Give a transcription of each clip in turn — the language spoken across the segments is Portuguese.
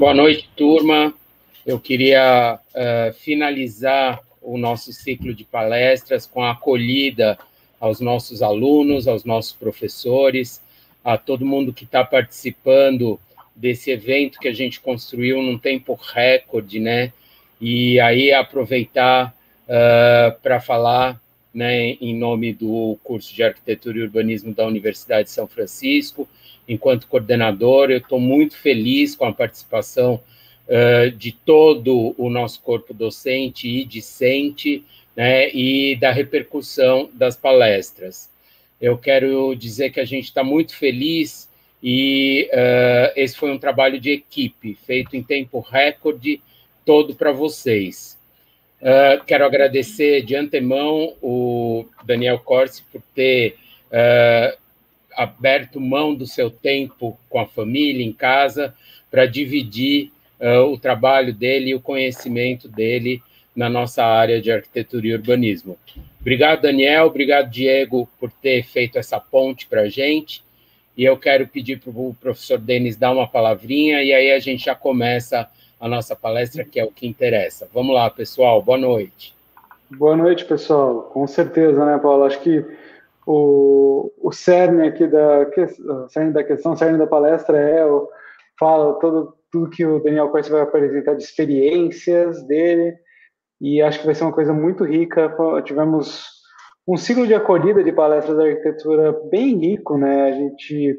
Boa noite, turma. Eu queria uh, finalizar o nosso ciclo de palestras com a acolhida aos nossos alunos, aos nossos professores, a todo mundo que está participando desse evento que a gente construiu num tempo recorde, né? E aí aproveitar uh, para falar, né, em nome do curso de Arquitetura e Urbanismo da Universidade de São Francisco, enquanto coordenador, eu estou muito feliz com a participação uh, de todo o nosso corpo docente e discente, né, e da repercussão das palestras. Eu quero dizer que a gente está muito feliz e uh, esse foi um trabalho de equipe, feito em tempo recorde, todo para vocês. Uh, quero agradecer de antemão o Daniel Corsi por ter uh, aberto mão do seu tempo com a família, em casa, para dividir uh, o trabalho dele e o conhecimento dele na nossa área de arquitetura e urbanismo. Obrigado, Daniel, obrigado, Diego, por ter feito essa ponte para a gente. E eu quero pedir para o professor Denis dar uma palavrinha e aí a gente já começa a nossa palestra, que é o que interessa. Vamos lá, pessoal, boa noite. Boa noite, pessoal. Com certeza, né, Paulo? Acho que o, o cerne aqui da, cerne da questão, cerne da palestra é o, fala todo, tudo que o Daniel Costa vai apresentar de experiências dele, e acho que vai ser uma coisa muito rica. Tivemos um ciclo de acolhida de palestras da arquitetura bem rico, né? A gente,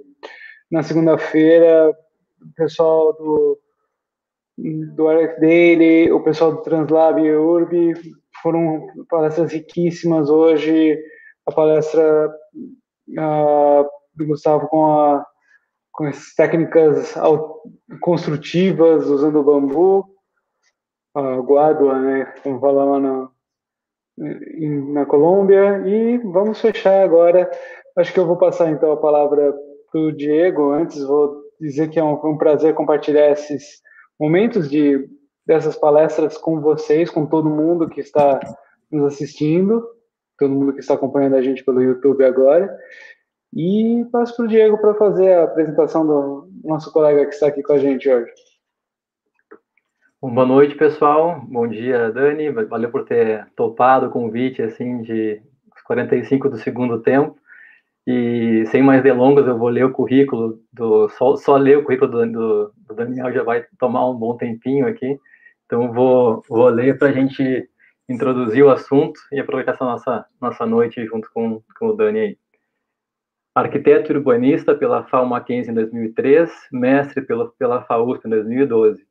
na segunda-feira, o pessoal do, do Arc Daily, o pessoal do Translab e Urb, foram palestras riquíssimas hoje, a palestra uh, do Gustavo com, a, com as técnicas construtivas usando bambu, a guádua, né, como fala lá na, na Colômbia, e vamos fechar agora. Acho que eu vou passar então a palavra para o Diego. Antes, vou dizer que é um, um prazer compartilhar esses momentos de dessas palestras com vocês, com todo mundo que está nos assistindo todo mundo que está acompanhando a gente pelo YouTube agora. E passo para o Diego para fazer a apresentação do nosso colega que está aqui com a gente hoje. Bom, boa noite, pessoal. Bom dia, Dani. Valeu por ter topado o convite assim de 45 do segundo tempo. E sem mais delongas, eu vou ler o currículo do só, só ler o currículo do, do, do Daniel já vai tomar um bom tempinho aqui. Então vou vou ler para a gente introduzir o assunto e aproveitar essa nossa, nossa noite junto com, com o Dani aí. Arquiteto urbanista pela FAO Mackenzie em 2003, mestre pelo, pela FAUSP em 2012.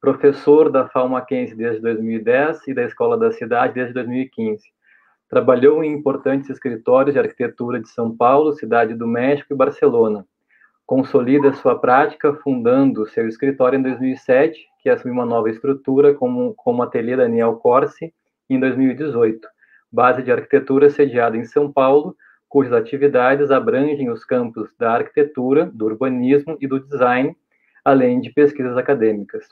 Professor da FAO Mackenzie desde 2010 e da Escola da Cidade desde 2015. Trabalhou em importantes escritórios de arquitetura de São Paulo, Cidade do México e Barcelona. Consolida sua prática fundando seu escritório em 2007, que assumiu uma nova estrutura como, como Ateliê Daniel Corsi, em 2018, base de arquitetura sediada em São Paulo, cujas atividades abrangem os campos da arquitetura, do urbanismo e do design, além de pesquisas acadêmicas.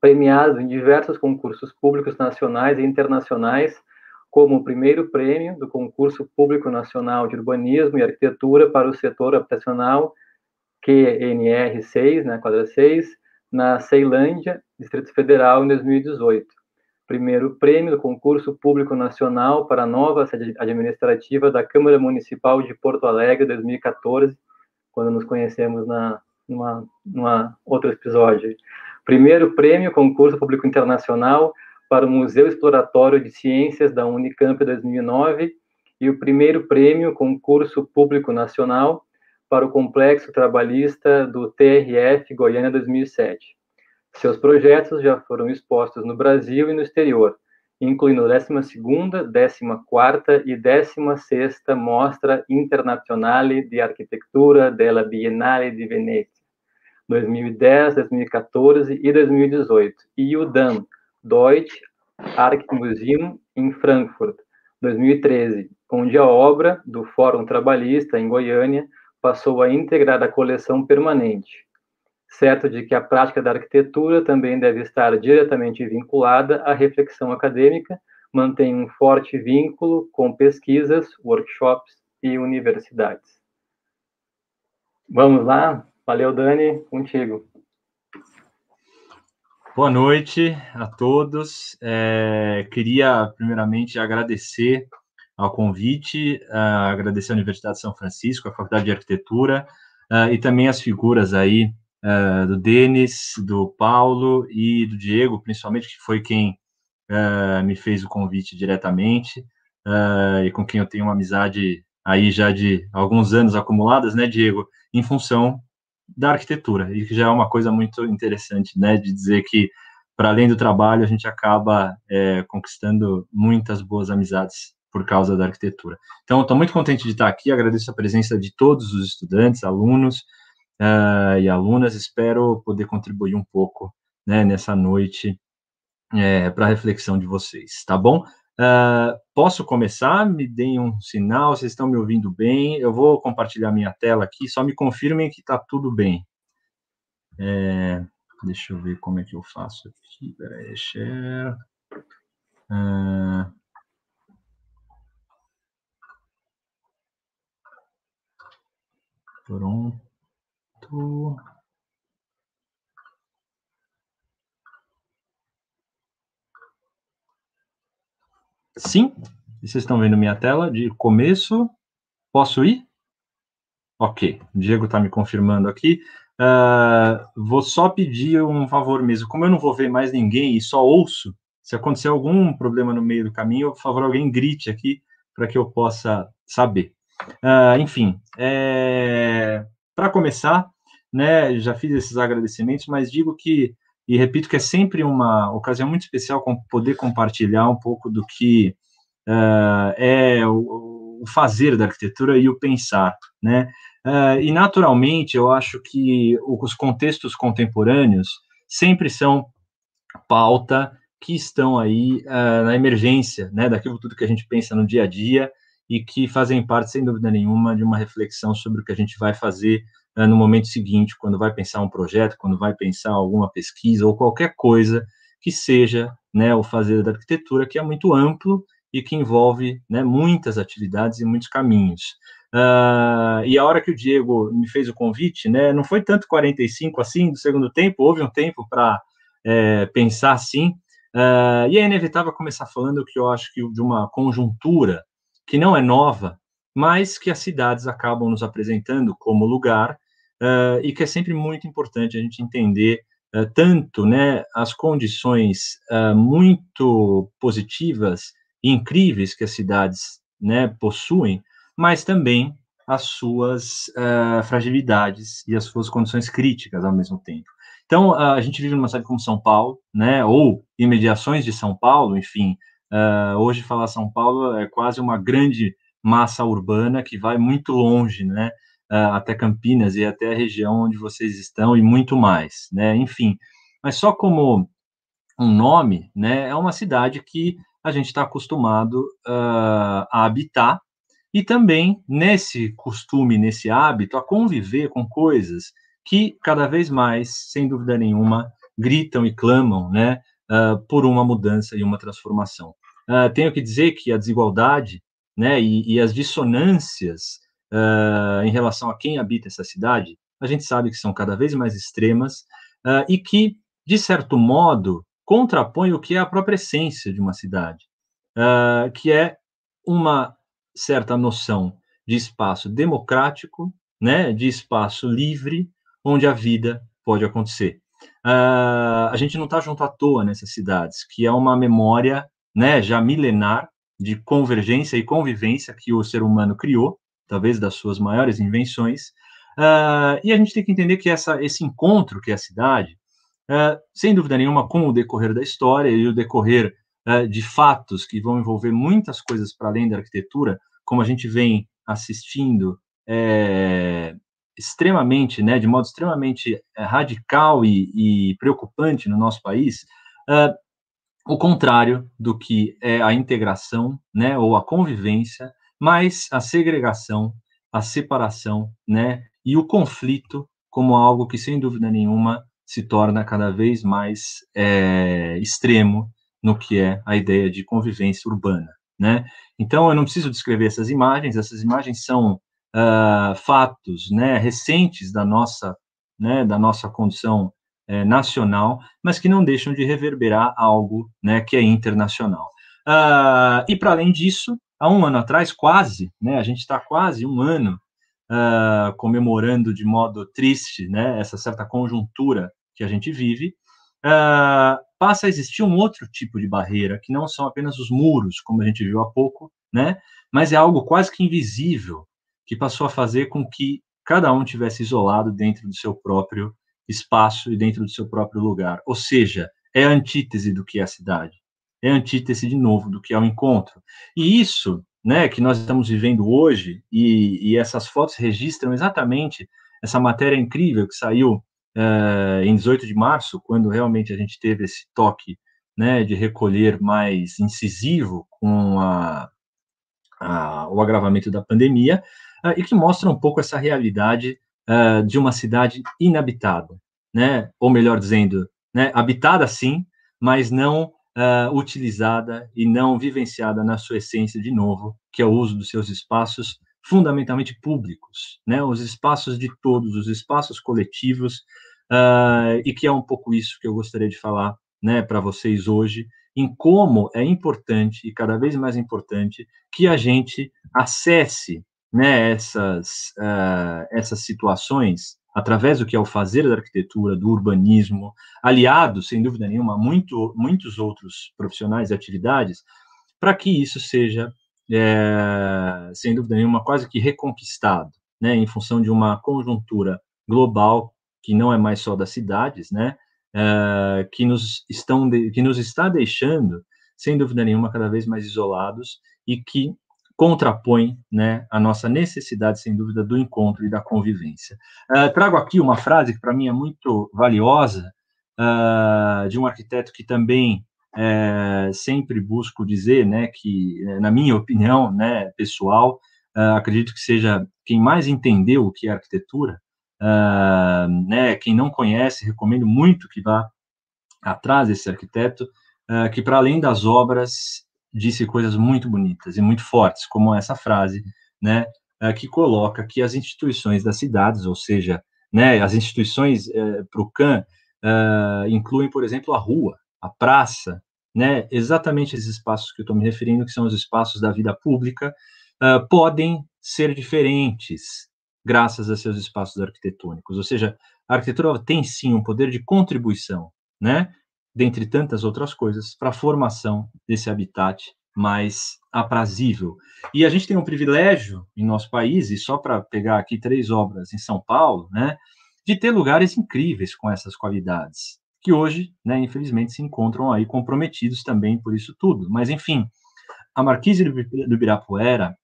Premiado em diversos concursos públicos nacionais e internacionais, como o primeiro prêmio do Concurso Público Nacional de Urbanismo e Arquitetura para o setor habitacional QNR 6, né, quadra 6, na Ceilândia, Distrito Federal, em 2018 primeiro prêmio do concurso público nacional para a nova sede administrativa da Câmara Municipal de Porto Alegre 2014, quando nos conhecemos na numa, numa outro episódio. Primeiro prêmio concurso público internacional para o Museu Exploratório de Ciências da Unicamp 2009 e o primeiro prêmio concurso público nacional para o Complexo Trabalhista do TRF Goiânia 2007. Seus projetos já foram expostos no Brasil e no exterior, incluindo a 12ª, 14ª e 16ª Mostra Internazionale di Arquitectura della Biennale di Venezia, 2010, 2014 e 2018, e o DAM, Deutsche Museum em Frankfurt, 2013, onde a obra do Fórum Trabalhista em Goiânia passou a integrar a coleção permanente certo de que a prática da arquitetura também deve estar diretamente vinculada à reflexão acadêmica, mantém um forte vínculo com pesquisas, workshops e universidades. Vamos lá? Valeu, Dani, contigo. Boa noite a todos. É, queria, primeiramente, agradecer ao convite, agradecer à Universidade de São Francisco, à Faculdade de Arquitetura, uh, e também as figuras aí uh, do Denis, do Paulo e do Diego, principalmente, que foi quem me fez o convite diretamente, e com quem eu tenho uma amizade aí já de alguns anos acumuladas, né, Diego, em função da arquitetura, e que já é uma coisa muito interessante, né, de dizer que, para além do trabalho, a gente acaba é, conquistando muitas boas amizades por causa da arquitetura. Então, estou muito contente de estar aqui, agradeço a presença de todos os estudantes, alunos uh, e alunas, espero poder contribuir um pouco né, nessa noite é, para a reflexão de vocês, tá bom? Uh, posso começar? Me deem um sinal, vocês estão me ouvindo bem? Eu vou compartilhar minha tela aqui, só me confirmem que está tudo bem. É, deixa eu ver como é que eu faço aqui. Peraí, share. Uh, pronto. Sim, vocês estão vendo minha tela de começo. Posso ir? Ok, Diego está me confirmando aqui. Uh, vou só pedir um favor mesmo. Como eu não vou ver mais ninguém e só ouço, se acontecer algum problema no meio do caminho, por favor, alguém grite aqui para que eu possa saber. Uh, enfim, é... para começar, né, já fiz esses agradecimentos, mas digo que e repito que é sempre uma ocasião muito especial poder compartilhar um pouco do que uh, é o, o, fazer da arquitetura e o pensar, né? Uh, e naturalmente eu acho que os contextos contemporâneos sempre são pauta que estão aí uh, na emergência, né? Daquilo tudo que a gente pensa no dia a dia e que fazem parte, sem dúvida nenhuma, de uma reflexão sobre o que a gente vai fazer no momento seguinte, quando vai pensar um projeto, quando vai pensar alguma pesquisa ou qualquer coisa que seja né, o fazer da arquitetura, que é muito amplo e que envolve né, muitas atividades e muitos caminhos. Uh, e a hora que o Diego me fez o convite, né, não foi tanto 45 assim do segundo tempo, houve um tempo para é, pensar assim, uh, e é inevitável começar falando que eu acho que de uma conjuntura que não é nova, mas que as cidades acabam nos apresentando como lugar uh, e que é sempre muito importante a gente entender uh, tanto né, as condições uh, muito positivas e incríveis que as cidades né, possuem, mas também as suas fragilidades e as suas condições críticas ao mesmo tempo. Então, a gente vive numa cidade como São Paulo, né, ou imediações de São Paulo, enfim, hoje falar São Paulo é quase uma grande massa urbana que vai muito longe, né, uh, até Campinas e até a região onde vocês estão e muito mais, né? Enfim, mas só como um nome, né? É uma cidade que a gente está acostumado uh, a habitar e também nesse costume, nesse hábito, a conviver com coisas que cada vez mais, sem dúvida nenhuma, gritam e clamam, né? Uh, por uma mudança e uma transformação. Uh, tenho que dizer que a desigualdade, né, e, e as dissonâncias uh, em relação a quem habita essa cidade, a gente sabe que são cada vez mais extremas uh, e que, de certo modo, contrapõe o que é a própria essência de uma cidade, uh, que é uma certa noção de espaço democrático, né, de espaço livre, onde a vida pode acontecer. Uh, a gente não está junto à toa nessas cidades, que é uma memória né, já milenar de convergência e convivência que o ser humano criou, talvez das suas maiores invenções. Uh, e a gente tem que entender que essa, esse encontro que é a cidade, uh, sem dúvida nenhuma, com o decorrer da história e o decorrer uh, de fatos que vão envolver muitas coisas para além da arquitetura, como a gente vem assistindo é, extremamente, né, de modo extremamente é, radical e, e, preocupante no nosso país, o contrário do que é a integração, né, ou a convivência mas a segregação, a separação, né, e o conflito como algo que, sem dúvida nenhuma, se torna cada vez mais é, extremo no que é a ideia de convivência urbana, né? Então, eu não preciso descrever essas imagens, essas imagens são uh, fatos, né, recentes da nossa, né, da nossa condição é, nacional, mas que não deixam de reverberar algo né, que é internacional. Uh, e para além disso, há um ano atrás, quase, né, a gente está quase um ano uh, comemorando de modo triste né, essa certa conjuntura que a gente vive, uh, passa a existir um outro tipo de barreira, que não são apenas os muros, como a gente viu há pouco, né, mas é algo quase que invisível, que passou a fazer com que cada um tivesse isolado dentro do seu próprio espaço e dentro do seu próprio lugar. Ou seja, é a antítese do que é a cidade. É antítese, de novo, do que é o encontro. E isso, né, que nós estamos vivendo hoje, e, e essas fotos registram exatamente essa matéria incrível que saiu uh, em 18 de março, quando realmente a gente teve esse toque né, de recolher mais incisivo com a, a, o agravamento da pandemia, uh, e que mostra um pouco essa realidade uh, de uma cidade inabitada, né? Ou melhor dizendo, né, habitada sim, mas não uh, utilizada e não vivenciada na sua essência de novo, que é o uso dos seus espaços fundamentalmente públicos, né? Os espaços de todos, os espaços coletivos, uh, e que é um pouco isso que eu gostaria de falar, né, para vocês hoje, em como é importante e cada vez mais importante que a gente acesse né, essas, uh, essas situações através do que é o fazer da arquitetura, do urbanismo, aliado, sem dúvida nenhuma, a muito, muitos outros profissionais e atividades, para que isso seja, é, sem dúvida nenhuma, quase que reconquistado, né, em função de uma conjuntura global que não é mais só das cidades, né, é, que, nos estão de, que nos está deixando, sem dúvida nenhuma, cada vez mais isolados e que contrapõe né, a nossa necessidade, sem dúvida, do encontro e da convivência. Uh, trago aqui uma frase que para mim é muito valiosa, uh, de um arquiteto que também uh, sempre busco dizer, né, que, eh, na minha opinião né, pessoal, acredito que seja quem mais entendeu o que é arquitetura, né, quem não conhece, recomendo muito que vá atrás desse arquiteto, que para além das obras disse coisas muito bonitas e muito fortes, como essa frase, né, eh, que coloca que as instituições das cidades, ou seja, né, as instituições é, para o CAN uh, incluem, por exemplo, a rua, a praça, né, exatamente esses espaços que eu estou me referindo, que são os espaços da vida pública, uh, podem ser diferentes graças a seus espaços arquitetônicos. Ou seja, a arquitetura tem sim um poder de contribuição, né, dentre tantas outras coisas, para a formação desse habitat mais aprazível. E a gente tem um privilégio em nosso país, e só para pegar aqui três obras em São Paulo, né, de ter lugares incríveis com essas qualidades, que hoje, né, infelizmente, se encontram aí comprometidos também por isso tudo. Mas, enfim, a Marquise do Ibirapuera,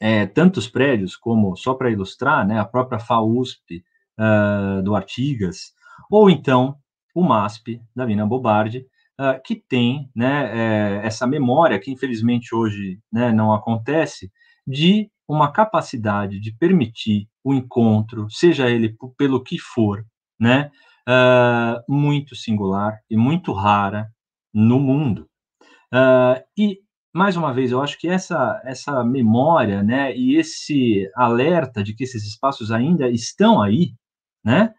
é, tantos prédios como, só para ilustrar, né, a própria FAUSP uh, do Artigas, ou então o MASP, da Lina Bobardi, uh, que tem né, é, essa memória, que infelizmente hoje né, não acontece, de uma capacidade de permitir o encontro, seja ele pelo que for, né, uh, muito singular e muito rara no mundo. Uh, e, mais uma vez, eu acho que essa, essa memória né, e esse alerta de que esses espaços ainda estão aí, né,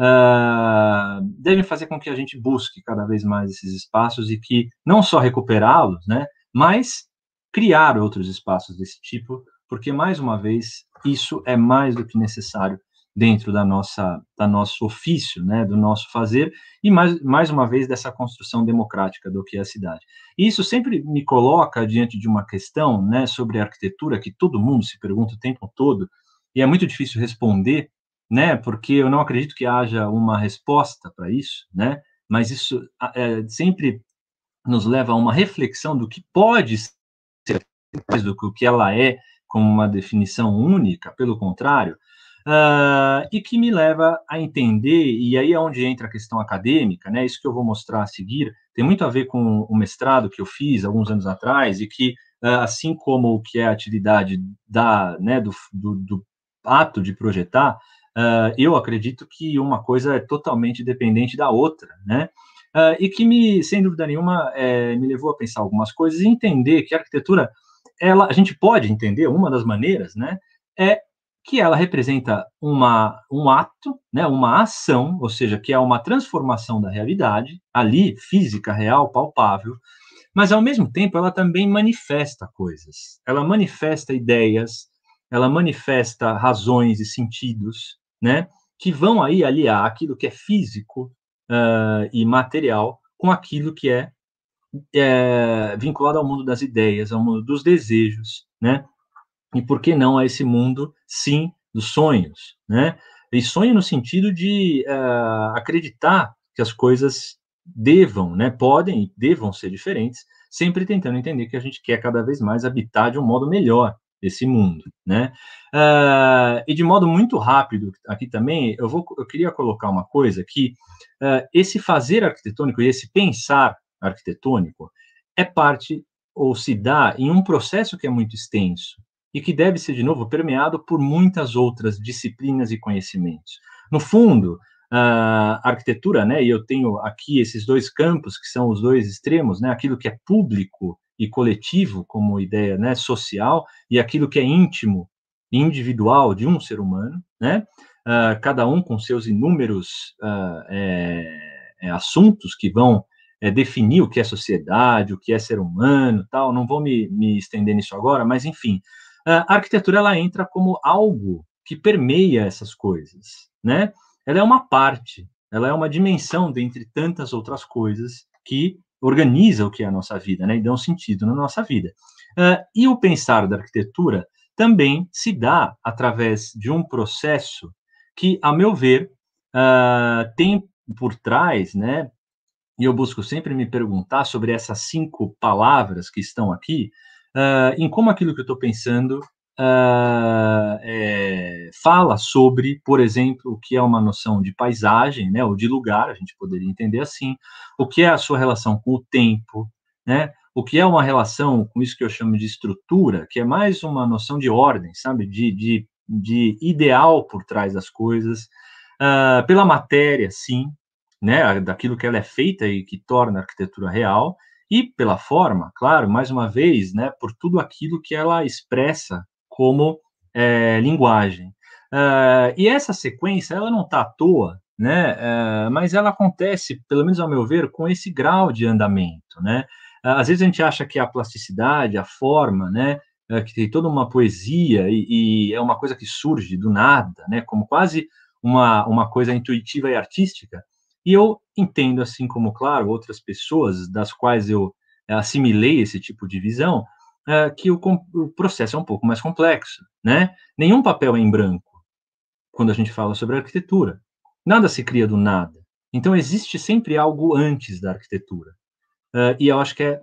uh, devem fazer com que a gente busque cada vez mais esses espaços e que não só recuperá-los, né, mas criar outros espaços desse tipo, porque mais uma vez isso é mais do que necessário dentro da nossa da nosso ofício, né, do nosso fazer e mais mais uma vez dessa construção democrática do que é a cidade. E isso sempre me coloca diante de uma questão, né, sobre arquitetura que todo mundo se pergunta o tempo todo e é muito difícil responder, né? Porque eu não acredito que haja uma resposta para isso, né? Mas isso é, sempre nos leva a uma reflexão do que pode ser mais do que o que ela é como uma definição única, pelo contrário, uh, e que me leva a entender, e aí é onde entra a questão acadêmica, né? Isso que eu vou mostrar a seguir tem muito a ver com o mestrado que eu fiz alguns anos atrás e que uh, assim como o que é a atividade da, né, do, do, do ato de projetar, uh, eu acredito que uma coisa é totalmente dependente da outra, né? Uh, e que me, sem dúvida nenhuma, é, me levou a pensar algumas coisas e entender que a arquitetura, ela, a gente pode entender, uma das maneiras, né, é que ela representa uma, um ato, né, uma ação, ou seja, que é uma transformação da realidade, ali, física, real, palpável, mas ao mesmo tempo ela também manifesta coisas, ela manifesta ideias, ela manifesta razões e sentidos, né, que vão aí aliar aquilo que é físico uh, e material com aquilo que é, é vinculado ao mundo das ideias, ao mundo dos desejos, né, e por que não a esse mundo, sim, dos sonhos, né? E sonho no sentido de uh, acreditar que as coisas devam, né, podem e devam ser diferentes, sempre tentando entender que a gente quer cada vez mais habitar de um modo melhor esse mundo, né? Uh, e de modo muito rápido aqui também, eu vou, eu queria colocar uma coisa que uh, esse fazer arquitetônico e esse pensar arquitetônico é parte ou se dá em um processo que é muito extenso, e que deve ser, de novo, permeado por muitas outras disciplinas e conhecimentos. No fundo, a arquitetura, né, e eu tenho aqui esses dois campos, que são os dois extremos, né, aquilo que é público e coletivo, como ideia né, social, e aquilo que é íntimo e individual de um ser humano, né, uh, cada um com seus inúmeros uh, é, é, assuntos que vão é, definir o que é sociedade, o que é ser humano, tal. Não vou me, me estender nisso agora, mas enfim, a arquitetura ela entra como algo que permeia essas coisas, né? Ela é uma parte, ela é uma dimensão dentre tantas outras coisas que organiza o que é a nossa vida, né? E dão sentido na nossa vida. Uh, e o pensar da arquitetura também se dá através de um processo que, a meu ver, uh, tem por trás, né? E eu busco sempre me perguntar sobre essas cinco palavras que estão aqui, uh, em como aquilo que eu estou pensando uh, é, fala sobre, por exemplo, o que é uma noção de paisagem, né, ou de lugar, a gente poderia entender assim, o que é a sua relação com o tempo, né, o que é uma relação com isso que eu chamo de estrutura, que é mais uma noção de ordem, sabe, de, de, de ideal por trás das coisas, uh, pela matéria, sim, né, daquilo que ela é feita e que torna a arquitetura real, e pela forma, claro, mais uma vez, né, por tudo aquilo que ela expressa como é, linguagem. Uh, e essa sequência, ela não está à toa, né, uh, mas ela acontece, pelo menos ao meu ver, com esse grau de andamento, né. Uh, às vezes a gente acha que a plasticidade, a forma, né, que tem toda uma poesia e, e, é uma coisa que surge do nada, né, como quase uma, uma coisa intuitiva e artística, e eu entendo, assim como, claro, outras pessoas das quais eu eh, assimilei esse tipo de visão, é, que o, o, processo é um pouco mais complexo, né? Nenhum papel é em branco quando a gente fala sobre arquitetura. Nada se cria do nada. Então, existe sempre algo antes da arquitetura. Uh, e eu acho que é,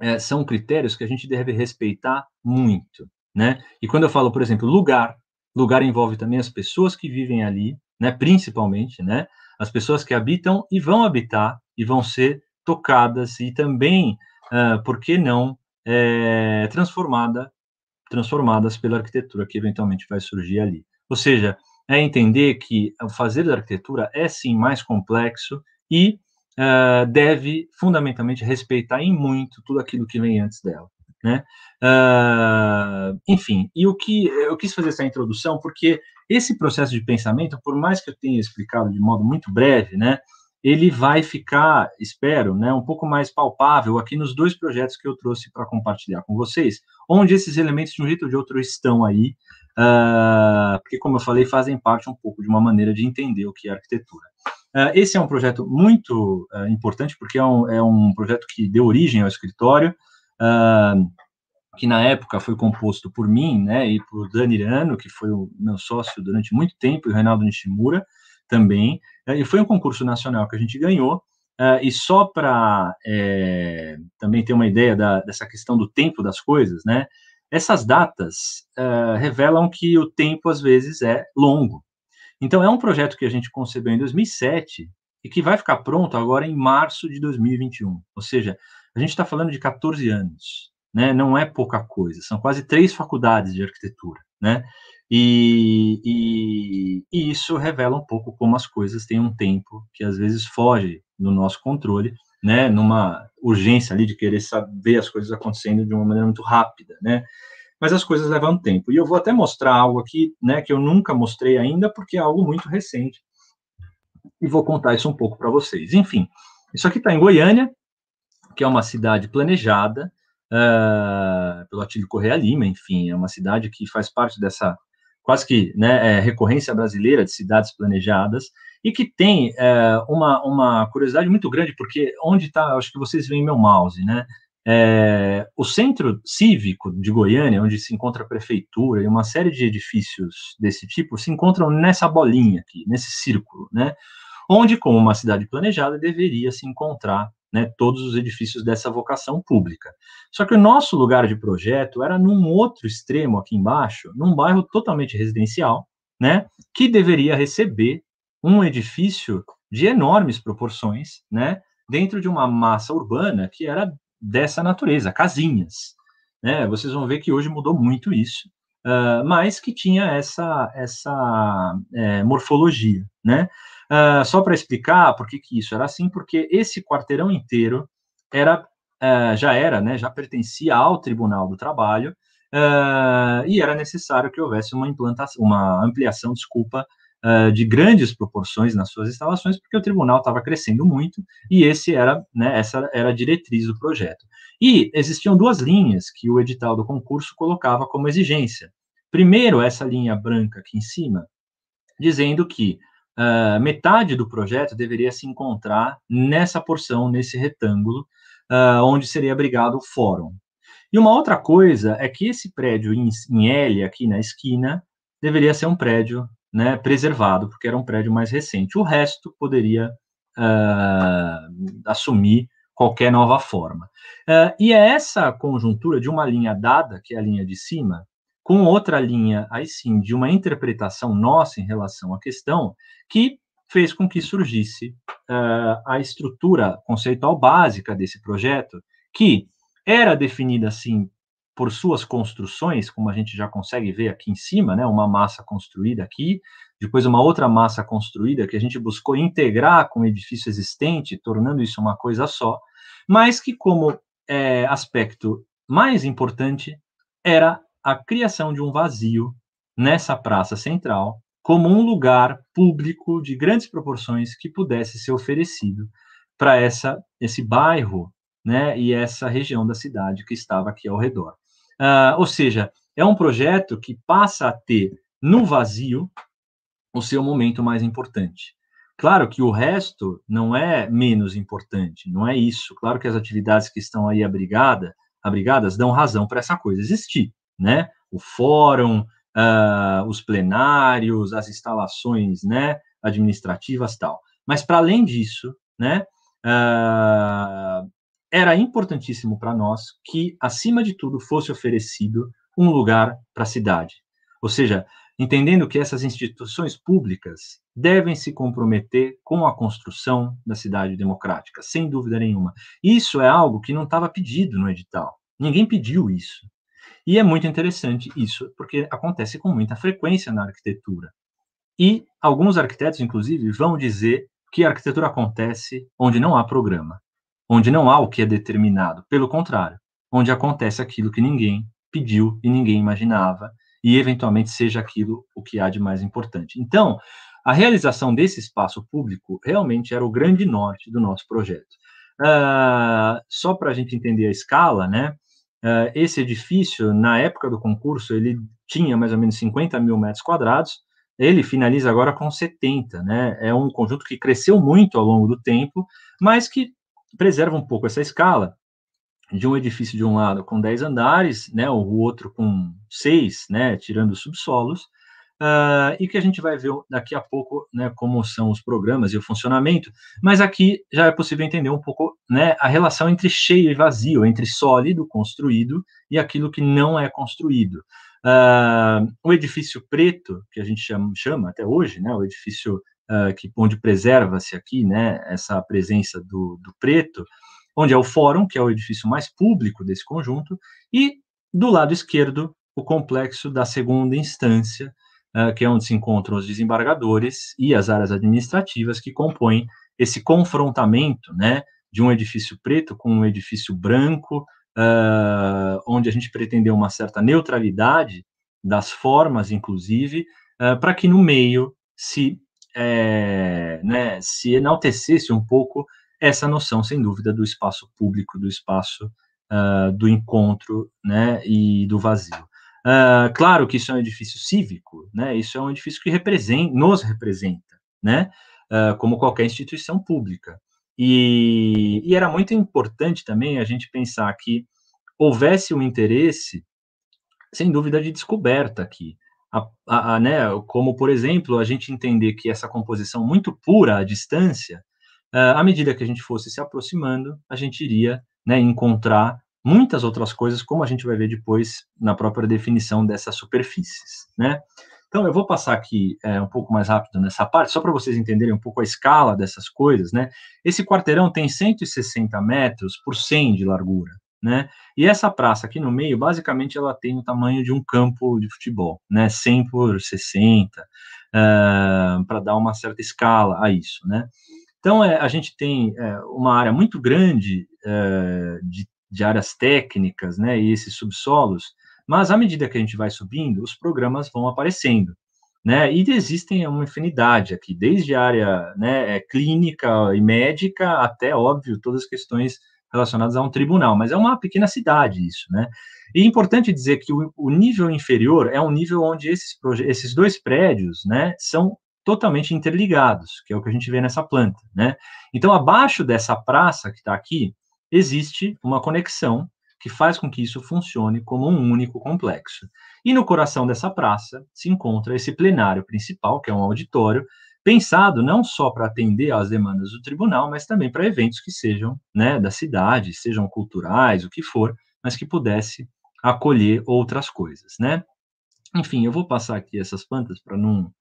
é, são critérios que a gente deve respeitar muito, né? E quando eu falo, por exemplo, lugar, lugar envolve também as pessoas que vivem ali, né? Principalmente, né? as pessoas que habitam e vão habitar e vão ser tocadas e também, uh, por que não, é, transformada, transformadas pela arquitetura que eventualmente vai surgir ali. Ou seja, é entender que o fazer da arquitetura é sim mais complexo e uh, deve fundamentalmente respeitar em muito tudo aquilo que vem antes dela. Né? Uh, enfim, e o que eu quis fazer essa introdução porque esse processo de pensamento, por mais que eu tenha explicado de modo muito breve, né, ele vai ficar, espero, né, um pouco mais palpável aqui nos dois projetos que eu trouxe para compartilhar com vocês, onde esses elementos de um jeito ou de outro estão aí, uh, porque, como eu falei, fazem parte um pouco de uma maneira de entender o que é arquitetura. Uh, esse é um projeto muito uh, importante, porque é um, é um projeto que deu origem ao escritório, que na época foi composto por mim, né, e por Dani Irano, que foi o meu sócio durante muito tempo, e o Reinaldo Nishimura também, e foi um concurso nacional que a gente ganhou, Uh, e só para é, também ter uma ideia da, dessa questão do tempo das coisas, né? Essas datas uh, revelam que o tempo às vezes é longo. Então é um projeto que a gente concebeu em 2007 e que vai ficar pronto agora em março de 2021. Ou seja, a gente está falando de 14 anos, né? Não é pouca coisa. São quase três faculdades de arquitetura, né? E, e, e, isso revela um pouco como as coisas têm um tempo que às vezes foge do nosso controle, né, numa urgência ali de querer saber as coisas acontecendo de uma maneira muito rápida, né. mas as coisas levam tempo. E eu vou até mostrar algo aqui, né, que eu nunca mostrei ainda, porque é algo muito recente. E vou contar isso um pouco para vocês. Enfim, isso aqui está em Goiânia, que é uma cidade planejada uh, pelo Atílio Correia Lima, enfim, é uma cidade que faz parte dessa quase que né, é, recorrência brasileira de cidades planejadas, e que tem é, uma, uma curiosidade muito grande, porque onde está, acho que vocês veem meu mouse, né? É, o centro cívico de Goiânia, onde se encontra a prefeitura e uma série de edifícios desse tipo, se encontram nessa bolinha aqui, nesse círculo, né? Onde, como uma cidade planejada, deveria se encontrar né, todos os edifícios dessa vocação pública. Só que o nosso lugar de projeto era num outro extremo aqui embaixo, num bairro totalmente residencial, né, que deveria receber um edifício de enormes proporções, né, dentro de uma massa urbana que era dessa natureza, casinhas. Né? Vocês vão ver que hoje mudou muito isso, uh, mas que tinha essa, essa é, morfologia. Né? Uh, só para explicar por que, que isso era assim, porque esse quarteirão inteiro era, uh, já era, né, já pertencia ao Tribunal do Trabalho, e era necessário que houvesse uma implantação, uma ampliação, desculpa, uh, de grandes proporções nas suas instalações, porque o tribunal estava crescendo muito e esse era, né, essa era a diretriz do projeto. E existiam duas linhas que o edital do concurso colocava como exigência. Primeiro, essa linha branca aqui em cima, dizendo que uh, metade do projeto deveria se encontrar nessa porção, nesse retângulo, uh, onde seria abrigado o fórum. E uma outra coisa é que esse prédio em, em L, aqui na esquina, deveria ser um prédio né, preservado, porque era um prédio mais recente. O resto poderia uh, assumir qualquer nova forma. Uh, e é essa conjuntura de uma linha dada, que é a linha de cima, com outra linha, aí sim, de uma interpretação nossa em relação à questão, que fez com que surgisse uh, a estrutura conceitual básica desse projeto, que era definida assim por suas construções, como a gente já consegue ver aqui em cima, né, uma massa construída aqui, depois uma outra massa construída que a gente buscou integrar com o edifício existente, tornando isso uma coisa só, mas que como é, aspecto mais importante era a criação de um vazio nessa praça central, como um lugar público de grandes proporções que pudesse ser oferecido para essa esse bairro, né, e essa região da cidade que estava aqui ao redor. Uh, ou seja, é um projeto que passa a ter no vazio o seu momento mais importante. Claro que o resto não é menos importante, não é isso. Claro que as atividades que estão aí abrigada, abrigadas dão razão para essa coisa existir, né? O fórum, uh, os plenários, as instalações, né, administrativas tal. Mas para além disso, né, uh, era importantíssimo para nós que, acima de tudo, fosse oferecido um lugar para a cidade. Ou seja, entendendo que essas instituições públicas devem se comprometer com a construção da cidade democrática, sem dúvida nenhuma. Isso é algo que não estava pedido no edital. Ninguém pediu isso. E é muito interessante isso, porque acontece com muita frequência na arquitetura. E alguns arquitetos, inclusive, vão dizer que a arquitetura acontece onde não há programa onde não há o que é determinado. Pelo contrário, onde acontece aquilo que ninguém pediu e ninguém imaginava, e eventualmente seja aquilo o que há de mais importante. Então, a realização desse espaço público realmente era o grande norte do nosso projeto. Uh, só para a gente entender a escala, né? Uh, esse edifício, na época do concurso, ele tinha mais ou menos 50 mil metros quadrados, ele finaliza agora com 70, né? É um conjunto que cresceu muito ao longo do tempo, mas que preserva um pouco essa escala de um edifício de um lado com 10 andares, né, o outro com 6, né, tirando os subsolos, uh, e que a gente vai ver daqui a pouco, né, como são os programas e o funcionamento, mas aqui já é possível entender um pouco, né, a relação entre cheio e vazio, entre sólido, construído, e aquilo que não é construído. Uh, o edifício preto, que a gente chama, chama até hoje, né, o edifício uh, que, onde preserva-se aqui né, essa presença do, do preto, onde é o fórum, que é o edifício mais público desse conjunto, e do lado esquerdo, o complexo da segunda instância, uh, que é onde se encontram os desembargadores e as áreas administrativas que compõem esse confrontamento né, de um edifício preto com um edifício branco, uh, onde a gente pretendeu uma certa neutralidade das formas, inclusive, uh, para que no meio se, é, né, se enaltecesse um pouco essa noção, sem dúvida, do espaço público, do espaço uh, do encontro né, e do vazio. Uh, claro que isso é um edifício cívico, né, isso é um edifício que representa, nos representa, né, uh, como qualquer instituição pública. E, e, era muito importante também a gente pensar que houvesse um interesse, sem dúvida, de descoberta aqui. A, a, a, né, como, por exemplo, a gente entender que essa composição muito pura à distância, uh, à medida que a gente fosse se aproximando, a gente iria né, encontrar muitas outras coisas, como a gente vai ver depois na própria definição dessas superfícies, né? Então, eu vou passar aqui é, um pouco mais rápido nessa parte, só para vocês entenderem um pouco a escala dessas coisas, né? Esse quarteirão tem 160 metros por 100 de largura, né? E essa praça aqui no meio, basicamente, ela tem o tamanho de um campo de futebol, né? 100 por 60, uh, para dar uma certa escala a isso, né? Então, é, a gente tem é, uma área muito grande é, de, de, áreas técnicas, né, e esses subsolos, mas à medida que a gente vai subindo, os programas vão aparecendo, né, e existem uma infinidade aqui, desde área né, é, clínica e médica até, óbvio, todas as questões relacionadas a um tribunal, mas é uma pequena cidade isso, né, e é importante dizer que o, o nível inferior é um nível onde esses, esses dois prédios, né, são totalmente interligados, que é o que a gente vê nessa planta, né? Então, abaixo dessa praça que está aqui, existe uma conexão que faz com que isso funcione como um único complexo. E no coração dessa praça se encontra esse plenário principal, que é um auditório, pensado não só para atender às demandas do tribunal, mas também para eventos que sejam né, da cidade, sejam culturais, o que for, mas que pudesse acolher outras coisas, né? Enfim, eu vou passar aqui essas plantas para não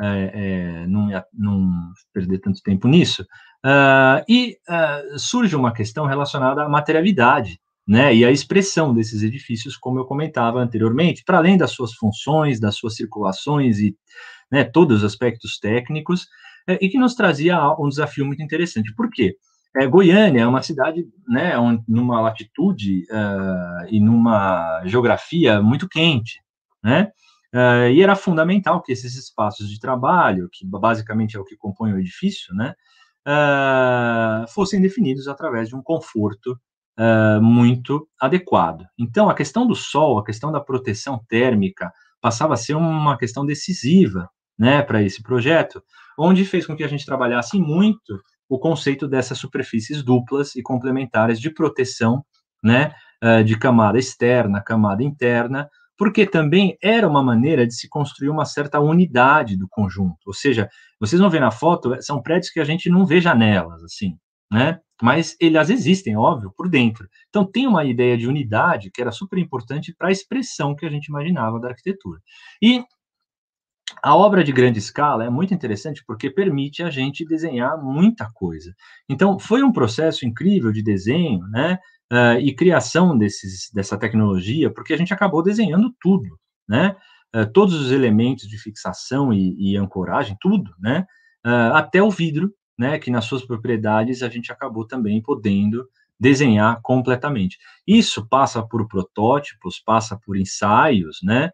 é, é, não, não, perder tanto tempo nisso. Uh, e uh, surge uma questão relacionada à materialidade, né, e à expressão desses edifícios, como eu comentava anteriormente, para além das suas funções, das suas circulações e né, todos os aspectos técnicos, é, e que nos trazia um desafio muito interessante. Por quê? É, Goiânia é uma cidade, né, numa latitude uh, e numa geografia muito quente, né, Uh, e era fundamental que esses espaços de trabalho, que basicamente é o que compõe o edifício, né, uh, fossem definidos através de um conforto uh, muito adequado. Então, a questão do sol, a questão da proteção térmica, passava a ser uma questão decisiva né, para esse projeto, onde fez com que a gente trabalhasse muito o conceito dessas superfícies duplas e complementares de proteção, né, de camada externa, camada interna, porque também era uma maneira de se construir uma certa unidade do conjunto. Ou seja, vocês vão ver na foto, são prédios que a gente não vê janelas, assim, né? Mas elas existem, óbvio, por dentro. Então tem uma ideia de unidade que era super importante para a expressão que a gente imaginava da arquitetura. E a obra de grande escala é muito interessante porque permite a gente desenhar muita coisa. Então, foi um processo incrível de desenho, né? Uh, e criação desses, dessa tecnologia, porque a gente acabou desenhando tudo, né? Uh, todos os elementos de fixação e, e ancoragem, tudo, né? Uh, até o vidro, né? Que nas suas propriedades a gente acabou também podendo desenhar completamente. Isso passa por protótipos, passa por ensaios, né?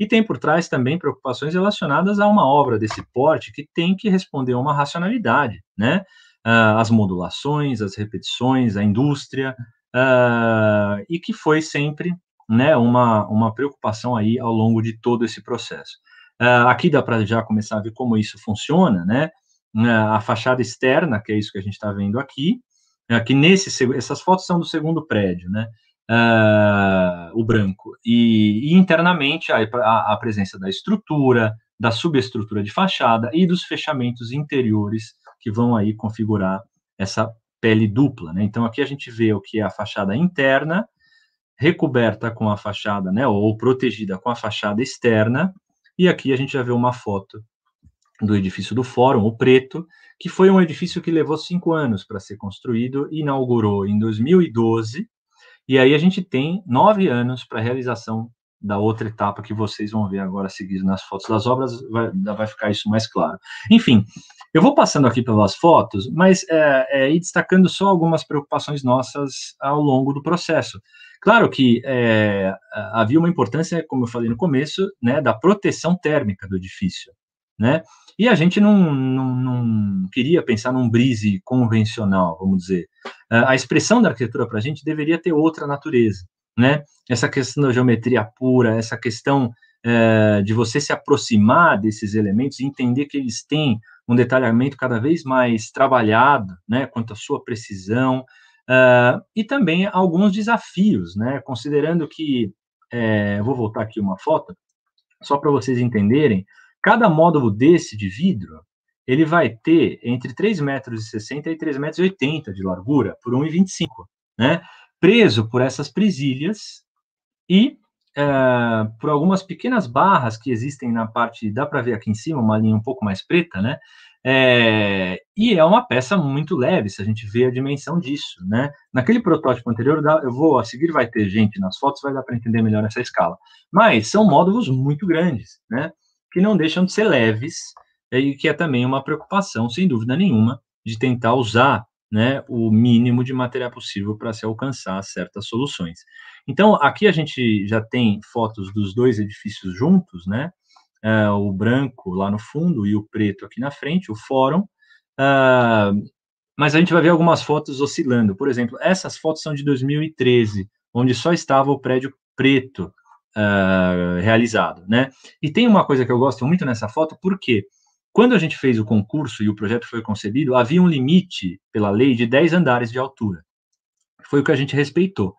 E tem por trás também preocupações relacionadas a uma obra desse porte que tem que responder a uma racionalidade, né? As modulações, as repetições, a indústria, uh, e que foi sempre né, uma, uma preocupação aí ao longo de todo esse processo. Uh, aqui dá para já começar a ver como isso funciona, né? Uh, a fachada externa, que é isso que a gente está vendo aqui, aqui nesse essas fotos são do segundo prédio, né? Uh, o branco e, e internamente a, a, a, presença da estrutura, da subestrutura de fachada e dos fechamentos interiores que vão aí configurar essa pele dupla, né? Então aqui a gente vê o que é a fachada interna, recoberta com a fachada, né, ou protegida com a fachada externa, e aqui a gente já vê uma foto do edifício do Fórum, o Preto, que foi um edifício que levou cinco anos para ser construído, inaugurou em 2012, e aí a gente tem nove anos para a realização da outra etapa que vocês vão ver agora seguido nas fotos das obras, vai, vai ficar isso mais claro. Enfim, eu vou passando aqui pelas fotos, mas é, é, e destacando só algumas preocupações nossas ao longo do processo, Claro que é, havia uma importância, como eu falei no começo, né, da proteção térmica do edifício, né? E a gente não, não, não queria pensar num brise convencional, vamos dizer. A expressão da arquitetura para a gente deveria ter outra natureza, né? Essa questão da geometria pura, essa questão é, de você se aproximar desses elementos e entender que eles têm um detalhamento cada vez mais trabalhado, né, quanto à sua precisão, uh, e também alguns desafios, né, considerando que, é, vou voltar aqui uma foto, só para vocês entenderem, cada módulo desse de vidro, ele vai ter entre 3,60 metros e 3,80 metros de largura por 1,25, né, preso por essas presilhas e uh, por algumas pequenas barras que existem na parte, dá para ver aqui em cima, uma linha um pouco mais preta, né? É, e é uma peça muito leve, se a gente vê a dimensão disso, né? Naquele protótipo anterior, eu vou a seguir, vai ter gente nas fotos, vai dar para entender melhor essa escala. Mas são módulos muito grandes, né? Que não deixam de ser leves, e que é também uma preocupação, sem dúvida nenhuma, de tentar usar né, o mínimo de material possível para se alcançar certas soluções. Então, aqui a gente já tem fotos dos dois edifícios juntos, né? Uh, o branco lá no fundo e o preto aqui na frente, o fórum. Uh, mas a gente vai ver algumas fotos oscilando. Por exemplo, essas fotos são de 2013, onde só estava o prédio preto uh, realizado, né? E tem uma coisa que eu gosto muito nessa foto, porque quando a gente fez o concurso e o projeto foi concebido, havia um limite pela lei de 10 andares de altura. Foi o que a gente respeitou.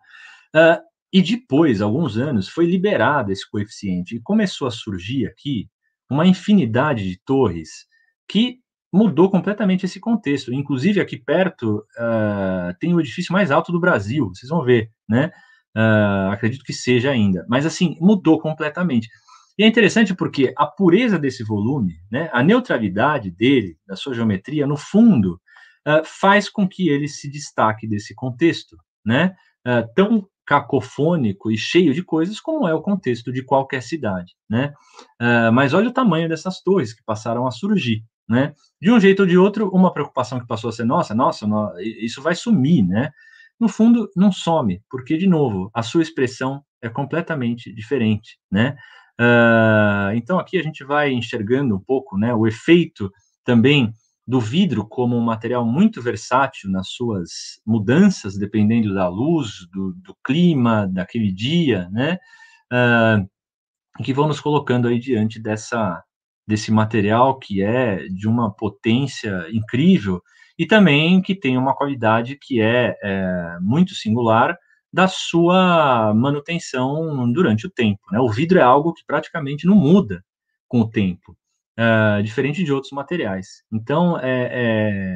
Uh, e depois, alguns anos, foi liberado esse coeficiente e começou a surgir aqui uma infinidade de torres que mudou completamente esse contexto. Inclusive, aqui perto uh, tem o edifício mais alto do Brasil, vocês vão ver, né? Uh, acredito que seja ainda. Mas, assim, mudou completamente. E é interessante porque a pureza desse volume, né, a neutralidade dele, da sua geometria, no fundo, uh, faz com que ele se destaque desse contexto, né? tão cacofônico e cheio de coisas, como é o contexto de qualquer cidade, né? Uh, mas olha o tamanho dessas torres que passaram a surgir, né? De um jeito ou de outro, uma preocupação que passou a ser nossa, nossa, isso vai sumir, né? No fundo, não some, porque, de novo, a sua expressão é completamente diferente, né? Uh, então, aqui a gente vai enxergando um pouco, né, o efeito também do vidro como um material muito versátil nas suas mudanças, dependendo da luz, do, do clima, daquele dia, né? Uh, que vão nos colocando aí diante dessa, desse material que é de uma potência incrível e também que tem uma qualidade que é, é muito singular da sua manutenção durante o tempo. Né? O vidro é algo que praticamente não muda com o tempo uh, diferente de outros materiais. Então, é,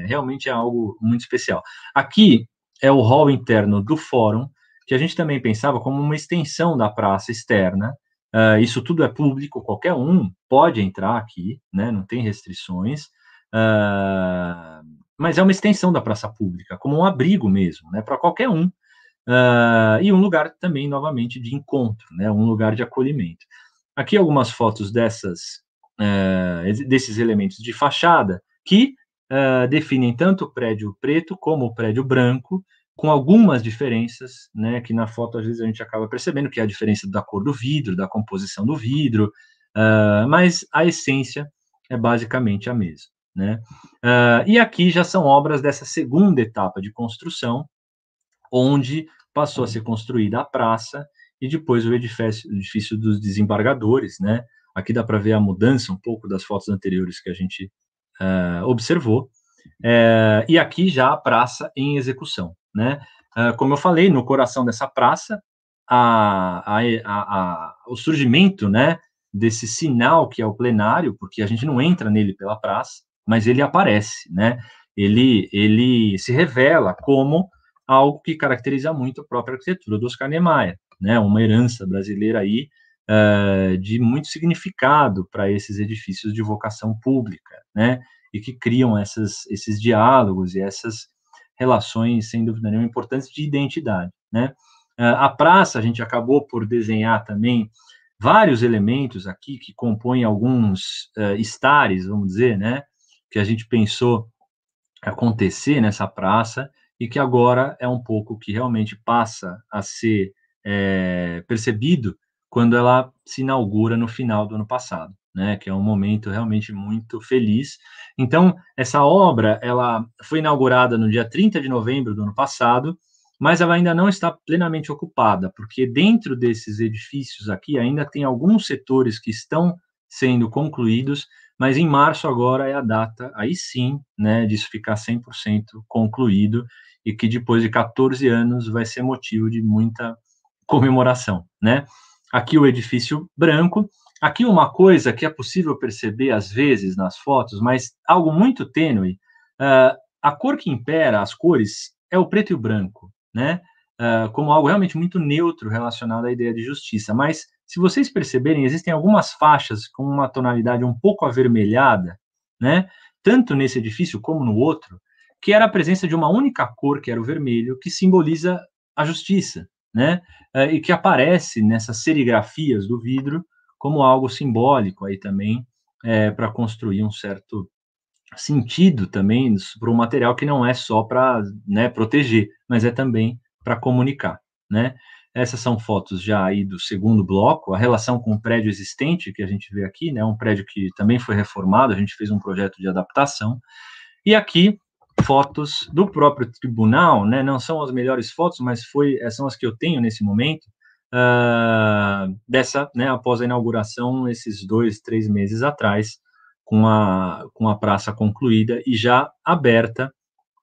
é, realmente é algo muito especial. Aqui é o hall interno do fórum, que a gente também pensava como uma extensão da praça externa. Uh, isso tudo é público, qualquer um pode entrar aqui, né, não tem restrições, uh, mas é uma extensão da praça pública, como um abrigo mesmo, né, para qualquer um. Uh, e um lugar também, novamente, de encontro, né, um lugar de acolhimento. Aqui algumas fotos dessas uh, desses elementos de fachada que uh, definem tanto o prédio preto como o prédio branco, com algumas diferenças, né, que na foto às vezes a gente acaba percebendo que é a diferença da cor do vidro, da composição do vidro, uh, mas a essência é basicamente a mesma. Né? Uh, e aqui já são obras dessa segunda etapa de construção, onde passou a ser construída a praça e depois o edifício, o edifício dos desembargadores, né, Aqui dá para ver a mudança um pouco das fotos anteriores que a gente uh, observou. Uh, e aqui já a praça em execução, né? Uh, como eu falei, no coração dessa praça, a, a, a, o surgimento, né, desse sinal que é o plenário, porque a gente não entra nele pela praça, mas ele aparece, né? Ele, ele se revela como algo que caracteriza muito a própria arquitetura do Oscar Niemeyer, né? Uma herança brasileira aí uh, de muito significado para esses edifícios de vocação pública, né? E que criam essas, esses diálogos e essas relações, sem dúvida nenhuma, importantes de identidade, né? Uh, a praça, a gente acabou por desenhar também vários elementos aqui que compõem alguns uh, estares, vamos dizer, né? Que a gente pensou acontecer nessa praça e que agora é um pouco que realmente passa a ser é, percebido quando ela se inaugura no final do ano passado, né, que é um momento realmente muito feliz. Então, essa obra, ela foi inaugurada no dia 30 de novembro do ano passado, mas ela ainda não está plenamente ocupada, porque dentro desses edifícios aqui ainda tem alguns setores que estão sendo concluídos, mas em março agora é a data, aí sim, né, disso ficar 100% concluído e que depois de 14 anos vai ser motivo de muita comemoração, né? Aqui o edifício branco, aqui uma coisa que é possível perceber às vezes nas fotos, mas algo muito tênue, uh, a cor que impera, as cores, é o preto e o branco, né? Uh, como algo realmente muito neutro relacionado à ideia de justiça, mas se vocês perceberem, existem algumas faixas com uma tonalidade um pouco avermelhada, né? Tanto nesse edifício como no outro, que era a presença de uma única cor, que era o vermelho, que simboliza a justiça, né? Eh, e que aparece nessas serigrafias do vidro como algo simbólico aí também é, para construir um certo sentido também para um material que não é só para né, proteger, mas é também para comunicar, né? Essas são fotos já aí do segundo bloco, a relação com o prédio existente que a gente vê aqui, né, um prédio que também foi reformado, a gente fez um projeto de adaptação. E aqui fotos do próprio tribunal, né, não são as melhores fotos, mas foi, eh, são as que eu tenho nesse momento, uh, dessa, né, após a inauguração, esses dois, três meses atrás, com a, com a praça concluída e já aberta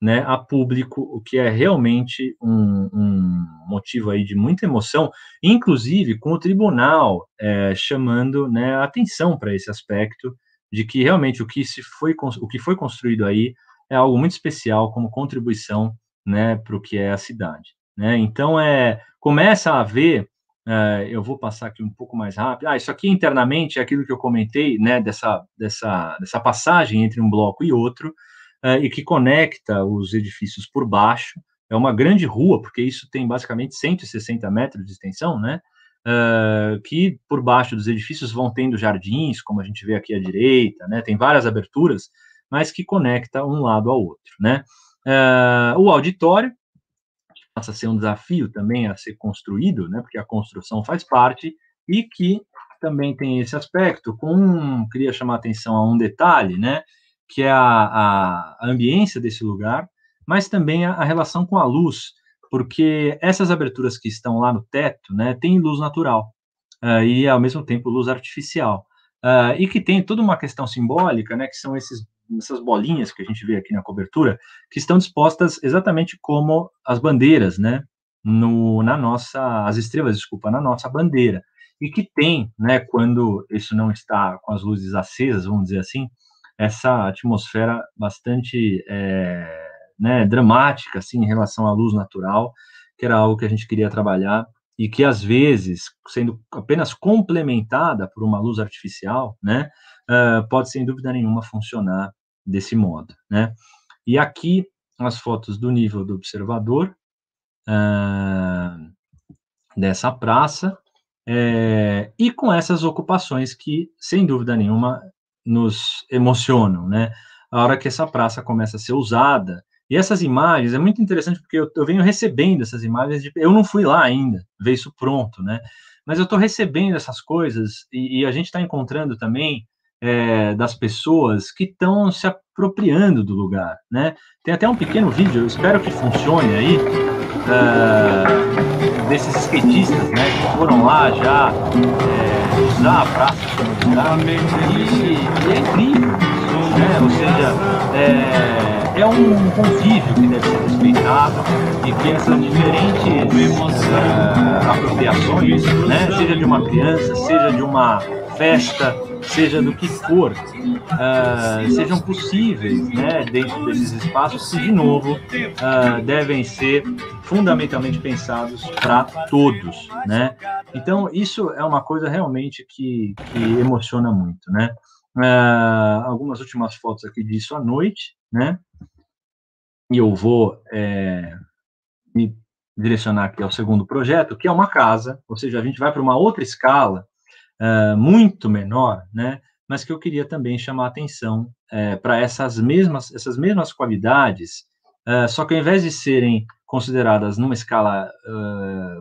né, a público, o que é realmente um, um, motivo aí de muita emoção, inclusive com o tribunal é, chamando né, atenção para esse aspecto de que realmente o que se foi o que foi construído aí é algo muito especial como contribuição né, para o que é a cidade. Né? Então é começa a haver Uh, eu vou passar aqui um pouco mais rápido. Ah, isso aqui internamente é aquilo que eu comentei, né, dessa, dessa, dessa passagem entre um bloco e outro, e que conecta os edifícios por baixo. É uma grande rua, porque isso tem basicamente 160 metros de extensão, né? Uh, que por baixo dos edifícios vão tendo jardins, como a gente vê aqui à direita, né? Tem várias aberturas, mas que conecta um lado ao outro, né? Uh, o auditório passa a ser um desafio também a ser construído, né? Porque a construção faz parte e que também tem esse aspecto. Com queria chamar a atenção a um detalhe, né? Que é a, a, ambiência desse lugar, mas também a, a, relação com a luz, porque essas aberturas que estão lá no teto, né, têm luz natural uh, e ao mesmo tempo luz artificial, uh, e que tem toda uma questão simbólica, né, que são esses essas bolinhas que a gente vê aqui na cobertura, que estão dispostas exatamente como as bandeiras, né, no, na nossa, as estrelas, desculpa, na nossa bandeira, e que tem, né, quando isso não está com as luzes acesas, vamos dizer assim, essa atmosfera bastante é, né, dramática assim, em relação à luz natural, que era algo que a gente queria trabalhar e que às vezes, sendo apenas complementada por uma luz artificial, né, uh, pode sem dúvida nenhuma funcionar desse modo, né? E aqui as fotos do nível do observador uh, dessa praça é, e com essas ocupações que, sem dúvida nenhuma, nos emocionam, né? A hora que essa praça começa a ser usada. E essas imagens, é muito interessante porque eu, eu venho recebendo essas imagens, de, eu não fui lá ainda, ver isso pronto, né? Mas eu estou recebendo essas coisas e, e a gente está encontrando também é, das pessoas que estão se apropriando do lugar, né? Tem até um pequeno vídeo, eu espero que funcione aí, uh, desses skatistas, né, que foram lá já é, a praça lugar, e, e é incrível, né? Ou seja, é, é um convívio que deve ser respeitado e que essas diferentes uh, apropriações, né, seja de uma criança, seja de uma festa, seja do que for, uh, sejam possíveis né, dentro desses espaços que, de novo, uh, devem ser fundamentalmente pensados para todos. Né? Então, isso é uma coisa realmente que, que emociona muito. Né? Uh, algumas últimas fotos aqui disso à noite, né? E eu vou é, me direcionar aqui ao segundo projeto, que é uma casa, ou seja, a gente vai para uma outra escala uh, muito menor, né? Mas que eu queria também chamar atenção uh, para essas mesmas, essas mesmas qualidades uh, só que ao invés de serem consideradas numa escala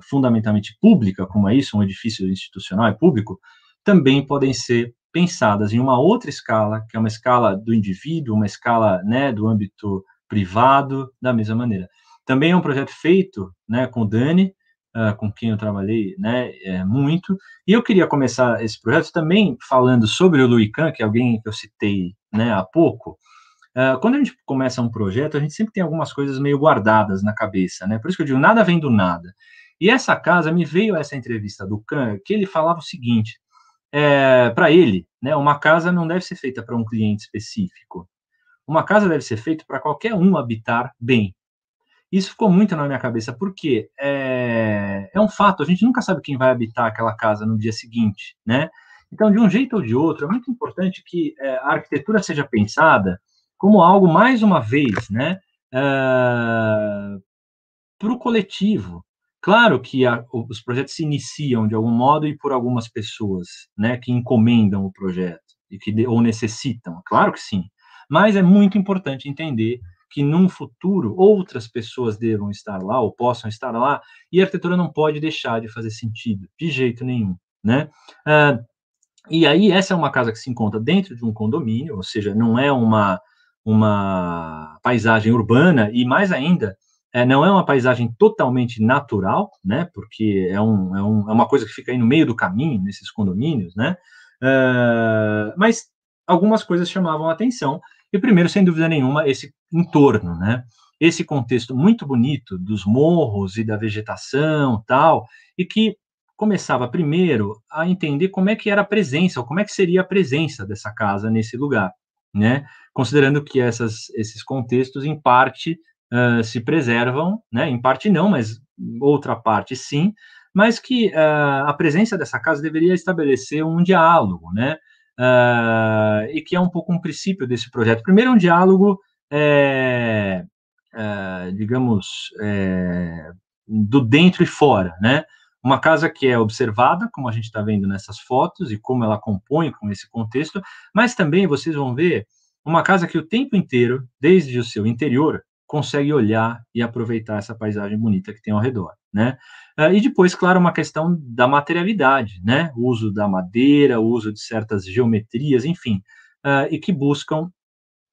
fundamentalmente pública, como é isso, um edifício institucional é público, também podem ser pensadas em uma outra escala, que é uma escala do indivíduo, uma escala né, do âmbito privado, da mesma maneira. Também é um projeto feito né, com o Dani, uh, com quem eu trabalhei né, é, muito, e eu queria começar esse projeto também falando sobre o Louis Kahn, que é alguém que eu citei né, há pouco, Uh, quando a gente começa um projeto, a gente sempre tem algumas coisas meio guardadas na cabeça, né? Por isso que eu digo, nada vem do nada. E essa casa, me veio essa entrevista do Kahn, que ele falava o seguinte, é, para ele, né, uma casa não deve ser feita para um cliente específico. Uma casa deve ser feita para qualquer um habitar bem. Isso ficou muito na minha cabeça, porque é, é um fato, a gente nunca sabe quem vai habitar aquela casa no dia seguinte, né? Então, de um jeito ou de outro, é muito importante que é, a arquitetura seja pensada como algo, mais uma vez, né, ah, para o coletivo. Claro que a, os projetos se iniciam de algum modo e por algumas pessoas, né, que encomendam o projeto e que ou necessitam, claro que sim. Mas é muito importante entender que num futuro outras pessoas devam estar lá ou possam estar lá e a arquitetura não pode deixar de fazer sentido de jeito nenhum, né? Uh, e aí essa é uma casa que se encontra dentro de um condomínio, ou seja, não é uma uma paisagem urbana e, mais ainda, é, não é uma paisagem totalmente natural, né, porque é, um, é, um, é, uma coisa que fica aí no meio do caminho, nesses condomínios, né, uh, mas algumas coisas chamavam a atenção, e primeiro, sem dúvida nenhuma, esse entorno, né, esse contexto muito bonito dos morros e da vegetação tal, e que começava primeiro a entender como é que era a presença, ou como é que seria a presença dessa casa nesse lugar né? Considerando que essas, esses contextos, em parte, uh, se preservam, né? Em parte não, mas outra parte sim, mas que uh, a presença dessa casa deveria estabelecer um diálogo, né? Uh, e que é um pouco um princípio desse projeto. Primeiro, um diálogo, é, é, digamos, é, do dentro e fora, né? Uma casa que é observada, como a gente está vendo nessas fotos, e como ela compõe com esse contexto, mas também vocês vão ver uma casa que o tempo inteiro, desde o seu interior, consegue olhar e aproveitar essa paisagem bonita que tem ao redor, né? Uh, e depois, claro, uma questão da materialidade, né? O uso da madeira, o uso de certas geometrias, enfim, uh, e que buscam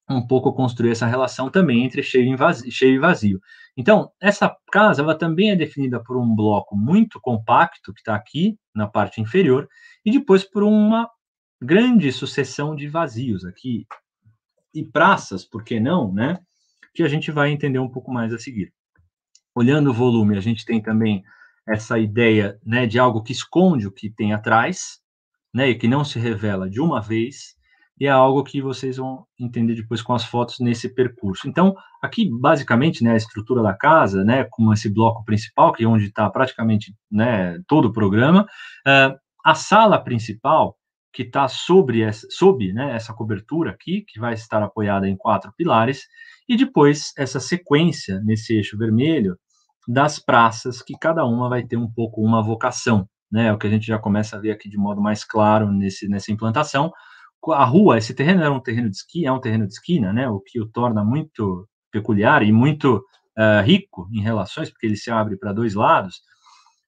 um pouco construir essa relação também entre cheio vazio. Cheio e vazio. Então, essa casa ela também é definida por um bloco muito compacto, que está aqui na parte inferior, e depois por uma grande sucessão de vazios aqui, e praças, por que não, né? Que a gente vai entender um pouco mais a seguir. Olhando o volume, a gente tem também essa ideia né, de algo que esconde o que tem atrás, né, e que não se revela de uma vez, e é algo que vocês vão entender depois com as fotos nesse percurso. Então, aqui, basicamente, né, a estrutura da casa, né, com esse bloco principal, que é onde está praticamente né, todo o programa, uh, a sala principal, que está sobre essa, sob né, essa cobertura aqui, que vai estar apoiada em quatro pilares, e depois essa sequência nesse eixo vermelho das praças, que cada uma vai ter um pouco uma vocação, né, é o que a gente já começa a ver aqui de modo mais claro nesse, nessa implantação, a rua, esse terreno era um terreno de esquina, é um terreno de esquina, né, o que o torna muito peculiar e muito uh, rico em relações, porque ele se abre para dois lados.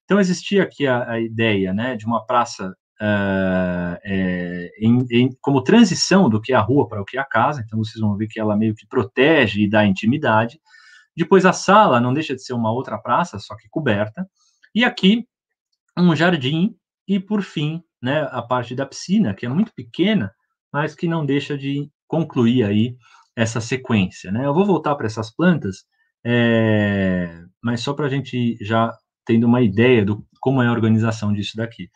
Então existia aqui a, a ideia, né, de uma praça uh, é, em, em, como transição do que é a rua para o que é a casa. Então vocês vão ver que ela meio que protege e dá intimidade. Depois a sala não deixa de ser uma outra praça, só que coberta. E aqui um jardim e por fim, né, a parte da piscina, que é muito pequena, mas que não deixa de concluir aí essa sequência. Né? Eu vou voltar para essas plantas, é, mas só para a gente já tendo uma ideia do como é a organização disso daqui.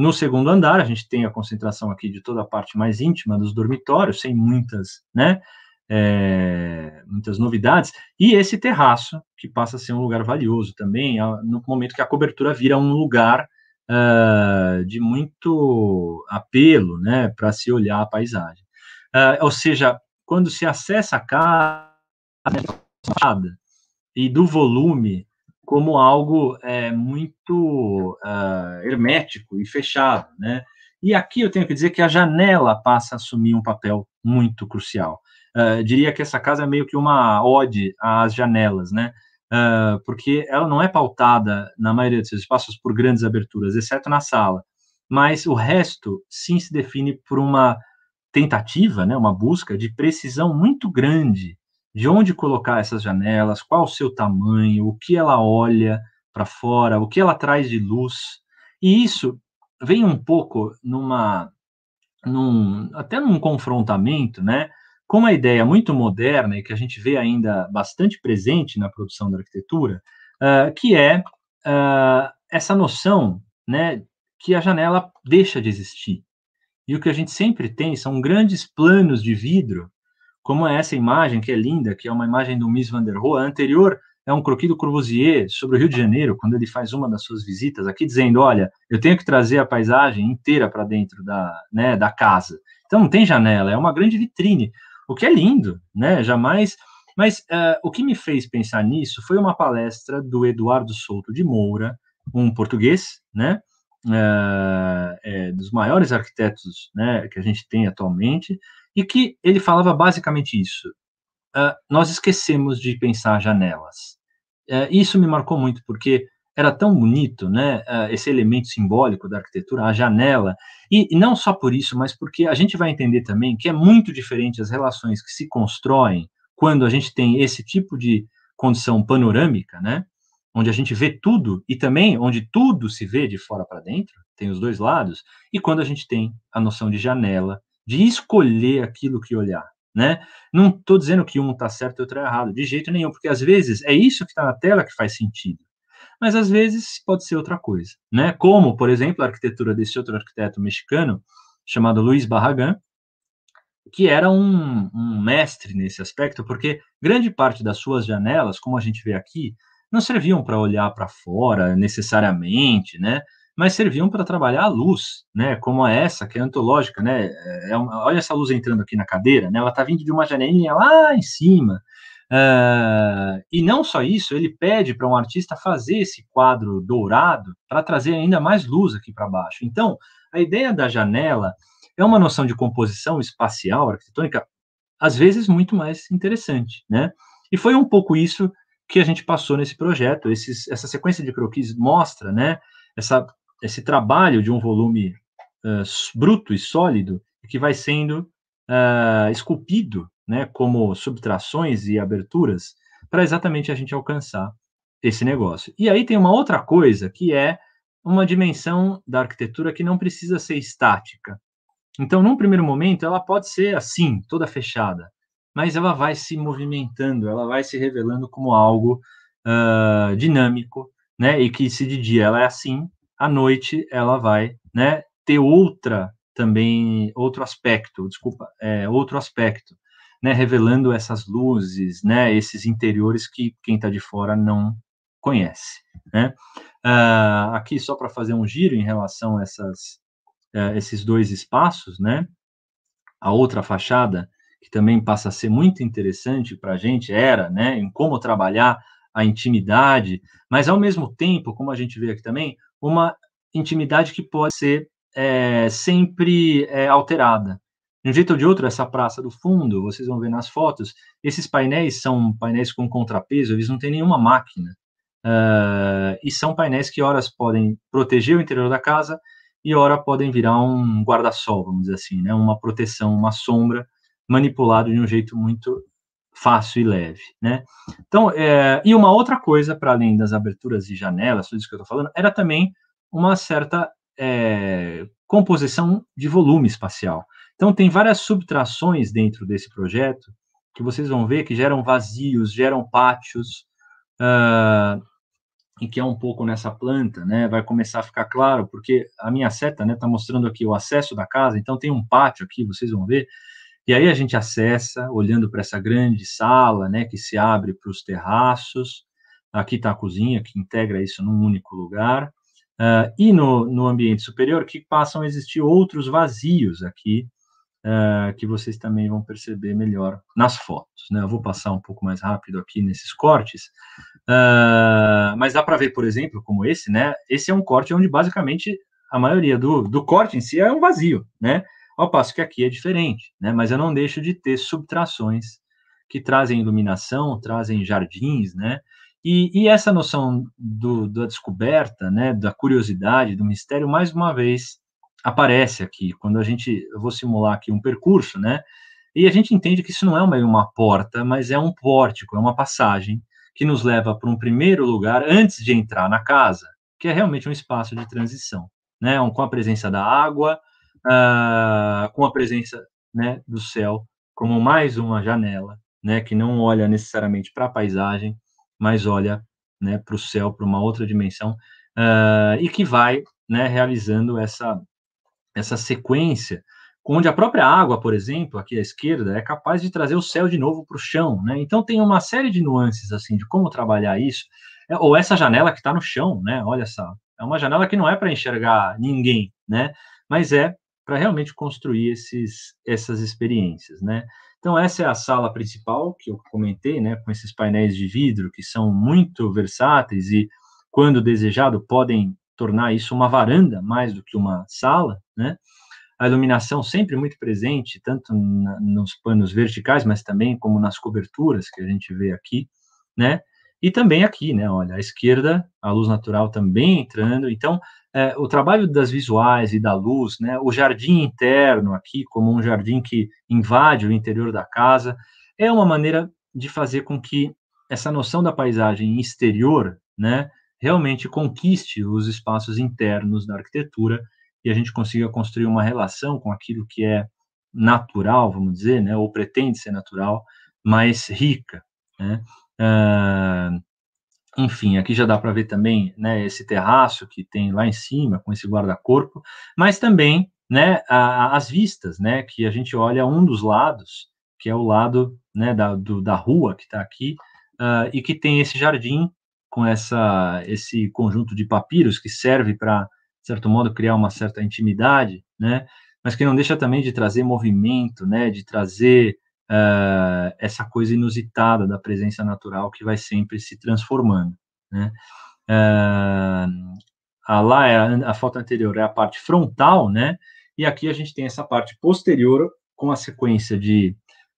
No segundo andar, a gente tem a concentração aqui de toda a parte mais íntima dos dormitórios, sem muitas, né, é, muitas novidades, e esse terraço, que passa a ser um lugar valioso também, no momento que a cobertura vira um lugar uh, de muito apelo, né, para se olhar a paisagem. Uh, ou seja, quando se acessa a casa e do volume como algo é, muito uh, hermético e fechado, né? E aqui eu tenho que dizer que a janela passa a assumir um papel muito crucial. Uh, diria que essa casa é meio que uma ode às janelas, né? Uh, porque ela não é pautada, na maioria dos seus espaços, por grandes aberturas, exceto na sala. Mas o resto, sim, se define por uma tentativa, né, uma busca de precisão muito grande de onde colocar essas janelas, qual o seu tamanho, o que ela olha para fora, o que ela traz de luz. E isso vem um pouco numa num, até num confrontamento, né, com uma ideia muito moderna e que a gente vê ainda bastante presente na produção da arquitetura, uh, que é uh, essa noção, né, que a janela deixa de existir. E o que a gente sempre tem são grandes planos de vidro, como é essa imagem que é linda, que é uma imagem do Miss van der Rohe. A anterior é um croquis do Corbusier sobre o Rio de Janeiro, quando ele faz uma das suas visitas aqui, dizendo: olha, eu tenho que trazer a paisagem inteira para dentro da, né, da casa. Então não tem janela, é uma grande vitrine o que é lindo, né? Jamais. Mas uh, o que me fez pensar nisso foi uma palestra do Eduardo Souto de Moura, um português, né? Uh, é, dos maiores arquitetos né, que a gente tem atualmente, e que ele falava basicamente isso. Uh, nós esquecemos de pensar janelas. Uh, isso me marcou muito, porque era tão bonito, né, uh, esse elemento simbólico da arquitetura, a janela, e, e, não só por isso, mas porque a gente vai entender também que é muito diferente as relações que se constroem quando a gente tem esse tipo de condição panorâmica, né, onde a gente vê tudo e também onde tudo se vê de fora para dentro, tem os dois lados, e quando a gente tem a noção de janela, de escolher aquilo que olhar, né? Não estou dizendo que um está certo e outro é errado, de jeito nenhum, porque às vezes é isso que está na tela que faz sentido mas às vezes pode ser outra coisa, né? Como, por exemplo, a arquitetura desse outro arquiteto mexicano, chamado Luiz Barragan, que era um, um mestre nesse aspecto, porque grande parte das suas janelas, como a gente vê aqui, não serviam para olhar para fora necessariamente, né? Mas serviam para trabalhar a luz, né? Como essa, que é antológica, né? É uma, olha essa luz entrando aqui na cadeira, né? Ela está vindo de uma janelinha lá em cima, Uh, e não só isso, ele pede para um artista fazer esse quadro dourado para trazer ainda mais luz aqui para baixo. Então, a ideia da janela é uma noção de composição espacial, arquitetônica, às vezes muito mais interessante, né? E foi um pouco isso que a gente passou nesse projeto. Esses, essa sequência de croquis mostra, né, essa, esse trabalho de um volume uh, bruto e sólido que vai sendo uh, esculpido né, como subtrações e aberturas, para exatamente a gente alcançar esse negócio. E aí tem uma outra coisa que é uma dimensão da arquitetura que não precisa ser estática. Então, num primeiro momento, ela pode ser assim, toda fechada, mas ela vai se movimentando, ela vai se revelando como algo uh, dinâmico, né? E que se de dia ela é assim, à noite ela vai, né? Ter outra também outro aspecto, desculpa, é, outro aspecto né, revelando essas luzes, né, esses interiores que quem está de fora não conhece. Né? Uh, aqui, só para fazer um giro em relação a essas, uh, esses dois espaços, né, a outra fachada, que também passa a ser muito interessante para a gente, era né, em como trabalhar a intimidade, mas ao mesmo tempo, como a gente vê aqui também, uma intimidade que pode ser é, sempre é, alterada. De um jeito ou de outro, essa praça do fundo, vocês vão ver nas fotos, esses painéis são painéis com contrapeso, eles não têm nenhuma máquina. Uh, e são painéis que, horas, podem proteger o interior da casa e, ora, podem virar um guarda-sol, vamos dizer assim, né? uma proteção, uma sombra, manipulado de um jeito muito fácil e leve, né? Então, é, e uma outra coisa, para além das aberturas e janelas, tudo isso que eu estou falando, era também uma certa é, composição de volume espacial. Então, tem várias subtrações dentro desse projeto que vocês vão ver que geram vazios, geram pátios, uh, e que é um pouco nessa planta, né? Vai começar a ficar claro, porque a minha seta, né, está mostrando aqui o acesso da casa, então tem um pátio aqui, vocês vão ver, e aí a gente acessa, olhando para essa grande sala, né, que se abre para os terraços, aqui está a cozinha, que integra isso num único lugar, uh, e no, no ambiente superior, que passam a existir outros vazios aqui, uh, que vocês também vão perceber melhor nas fotos. Né? Eu vou passar um pouco mais rápido aqui nesses cortes, uh, mas dá para ver, por exemplo, como esse, né? Esse é um corte onde basicamente a maioria do, do corte em si é um vazio, né? Ao passo que aqui é diferente, né? Mas eu não deixo de ter subtrações que trazem iluminação, trazem jardins, né? E, e essa noção do, da descoberta, né, da curiosidade, do mistério, mais uma vez aparece aqui, quando a gente, eu vou simular aqui um percurso, né, e a gente entende que isso não é uma, uma porta, mas é um pórtico, é uma passagem que nos leva para um primeiro lugar antes de entrar na casa, que é realmente um espaço de transição, né, um, com a presença da água, uh, com a presença, né, do céu, como mais uma janela, né, que não olha necessariamente para a paisagem, mas olha né, para o céu, para uma outra dimensão, uh, e que vai né, realizando essa, essa sequência, onde a própria água, por exemplo, aqui à esquerda, é capaz de trazer o céu de novo para o chão. Né? Então, tem uma série de nuances assim de como trabalhar isso, é, ou essa janela que está no chão, né? olha só, é uma janela que não é para enxergar ninguém, né? mas é para realmente construir esses, essas experiências. Né? Então, essa é a sala principal que eu comentei, né, com esses painéis de vidro que são muito versáteis e, quando desejado, podem tornar isso uma varanda mais do que uma sala, né? A iluminação sempre muito presente, tanto na, nos panos verticais, mas também como nas coberturas que a gente vê aqui, né? E também aqui, né? Olha, à esquerda, a luz natural também entrando. Então, é, o trabalho das visuais e da luz, né? O jardim interno aqui, como um jardim que invade o interior da casa, é uma maneira de fazer com que essa noção da paisagem exterior, né? Realmente conquiste os espaços internos da arquitetura e a gente consiga construir uma relação com aquilo que é natural, vamos dizer, né? Ou pretende ser natural, mais rica, né? Uh, enfim, aqui já dá para ver também, né, esse terraço que tem lá em cima, com esse guarda-corpo, mas também, né, a, as vistas, né, que a gente olha um dos lados, que é o lado, né, da, do, da rua que está aqui, uh, e que tem esse jardim com essa, esse conjunto de papiros que serve para, de certo modo, criar uma certa intimidade, né, mas que não deixa também de trazer movimento, né, de trazer uh, essa coisa inusitada da presença natural que vai sempre se transformando, né? Uh, a, lá é a, a foto anterior é a parte frontal, né? E aqui a gente tem essa parte posterior com a sequência de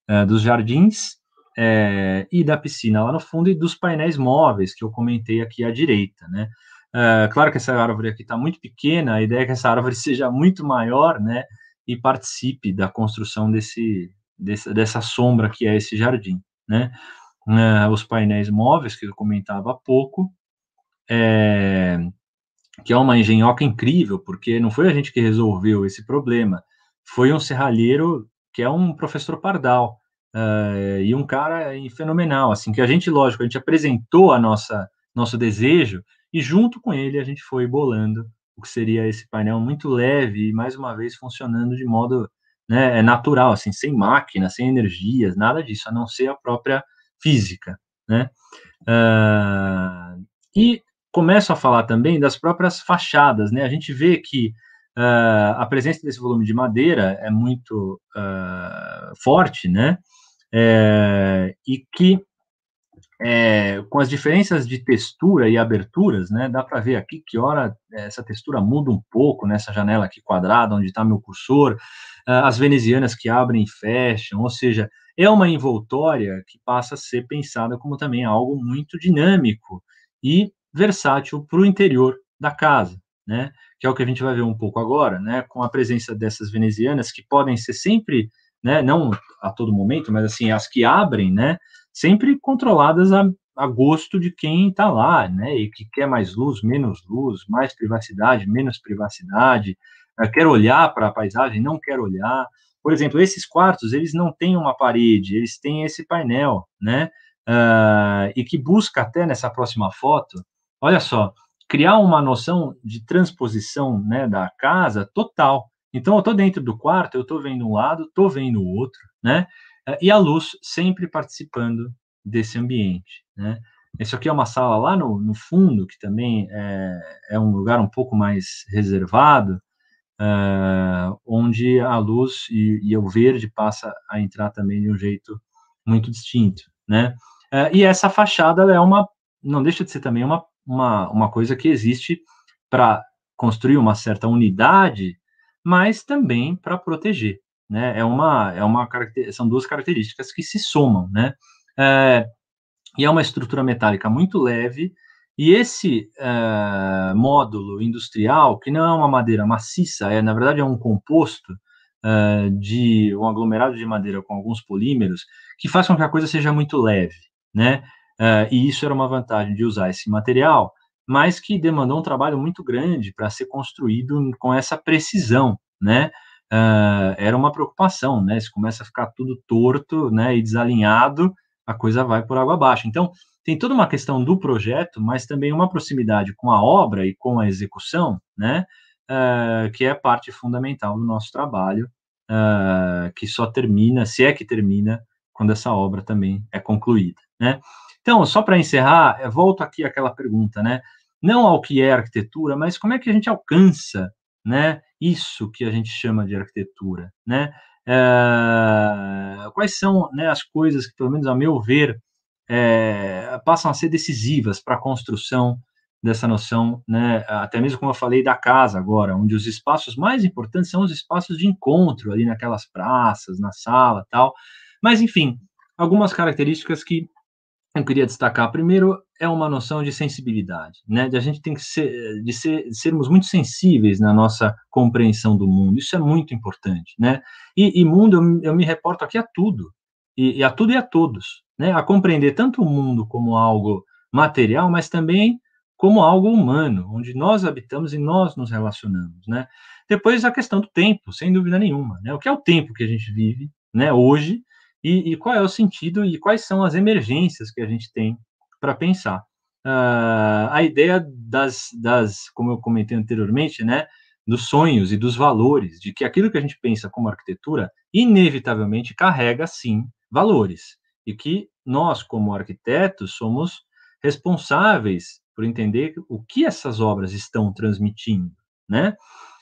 uh, dos jardins é, e da piscina lá no fundo e dos painéis móveis que eu comentei aqui à direita, né? Uh, claro que essa árvore aqui está muito pequena, a ideia é que essa árvore seja muito maior, né? E participe da construção desse, dessa, dessa sombra que é esse jardim, né? Uh, os painéis móveis que eu comentava há pouco, é, que é uma engenhoca incrível, porque não foi a gente que resolveu esse problema, foi um serralheiro que é um professor pardal, uh, e um cara fenomenal, assim, que a gente, lógico, a gente apresentou a nossa, nosso desejo, e junto com ele a gente foi bolando o que seria esse painel muito leve e, mais uma vez, funcionando de modo né, é natural, assim, sem máquina, sem energias, nada disso, a não ser a própria física, né? Uh, e começo a falar também das próprias fachadas, né? A gente vê que uh, a presença desse volume de madeira é muito uh, forte, né? É, e que é, com as diferenças de textura e aberturas, né, dá para ver aqui que hora essa textura muda um pouco nessa janela aqui quadrada, onde está meu cursor, as venezianas que abrem e fecham, ou seja, é uma envoltória que passa a ser pensada como também algo muito dinâmico e versátil para o interior da casa, né, que é o que a gente vai ver um pouco agora, né, com a presença dessas venezianas que podem ser sempre, né, não a todo momento, mas assim, as que abrem, né, sempre controladas a, a gosto de quem está lá, né? E que quer mais luz, menos luz, mais privacidade, menos privacidade, quer olhar para a paisagem, não quer olhar. Por exemplo, esses quartos, eles não têm uma parede, eles têm esse painel, né? Uh, e que busca até nessa próxima foto, olha só, criar uma noção de transposição, né, da casa total. Então, eu estou dentro do quarto, eu estou vendo um lado, estou vendo o outro, né? Eh, e a luz sempre participando desse ambiente, né? Isso aqui é uma sala lá no, no fundo, que também é, é, um lugar um pouco mais reservado, uh, onde a luz e, e, o verde passa a entrar também de um jeito muito distinto, né? Uh, e essa fachada é uma, não deixa de ser também uma, uma, uma coisa que existe para construir uma certa unidade mas também para proteger. Né? É uma, é uma são duas características que se somam, né? É, e é uma estrutura metálica muito leve, e esse uh, módulo industrial, que não é uma madeira maciça, é na verdade é um composto uh, de um aglomerado de madeira com alguns polímeros, que faz com que a coisa seja muito leve, né? Uh, e isso era uma vantagem de usar esse material, mas que demandou um trabalho muito grande para ser construído com essa precisão, né? era uma preocupação, né? Se começa a ficar tudo torto, né, e desalinhado, a coisa vai por água abaixo. Então, tem toda uma questão do projeto, mas também uma proximidade com a obra e com a execução, né, uh, que é parte fundamental do nosso trabalho, uh, que só termina, se é que termina, quando essa obra também é concluída, né. Então, só para encerrar, eu volto aqui àquela pergunta, né, não ao que é arquitetura, mas como é que a gente alcança, né, isso que a gente chama de arquitetura, né, uh, quais são, né, as coisas que, pelo menos a meu ver, é, passam a ser decisivas para a construção dessa noção, né, até mesmo como eu falei da casa agora, onde os espaços mais importantes são os espaços de encontro ali naquelas praças, na sala, tal. Mas enfim, algumas características que eu queria destacar. Primeiro é uma noção de sensibilidade, né? De a gente tem que ser, de, ser, sermos muito sensíveis na nossa compreensão do mundo. Isso é muito importante, né? E, e mundo eu, eu, me reporto aqui a tudo e, e a tudo e a todos né, a compreender tanto o mundo como algo material, mas também como algo humano, onde nós habitamos e nós nos relacionamos, né? Depois a questão do tempo, sem dúvida nenhuma, né? O que é o tempo que a gente vive, né, hoje, e, e qual é o sentido e quais são as emergências que a gente tem para pensar. Uh, a ideia das, das, como eu comentei anteriormente, né, dos sonhos e dos valores, de que aquilo que a gente pensa como arquitetura, inevitavelmente carrega, sim, valores e que nós, como arquitetos, somos responsáveis por entender o que essas obras estão transmitindo, né?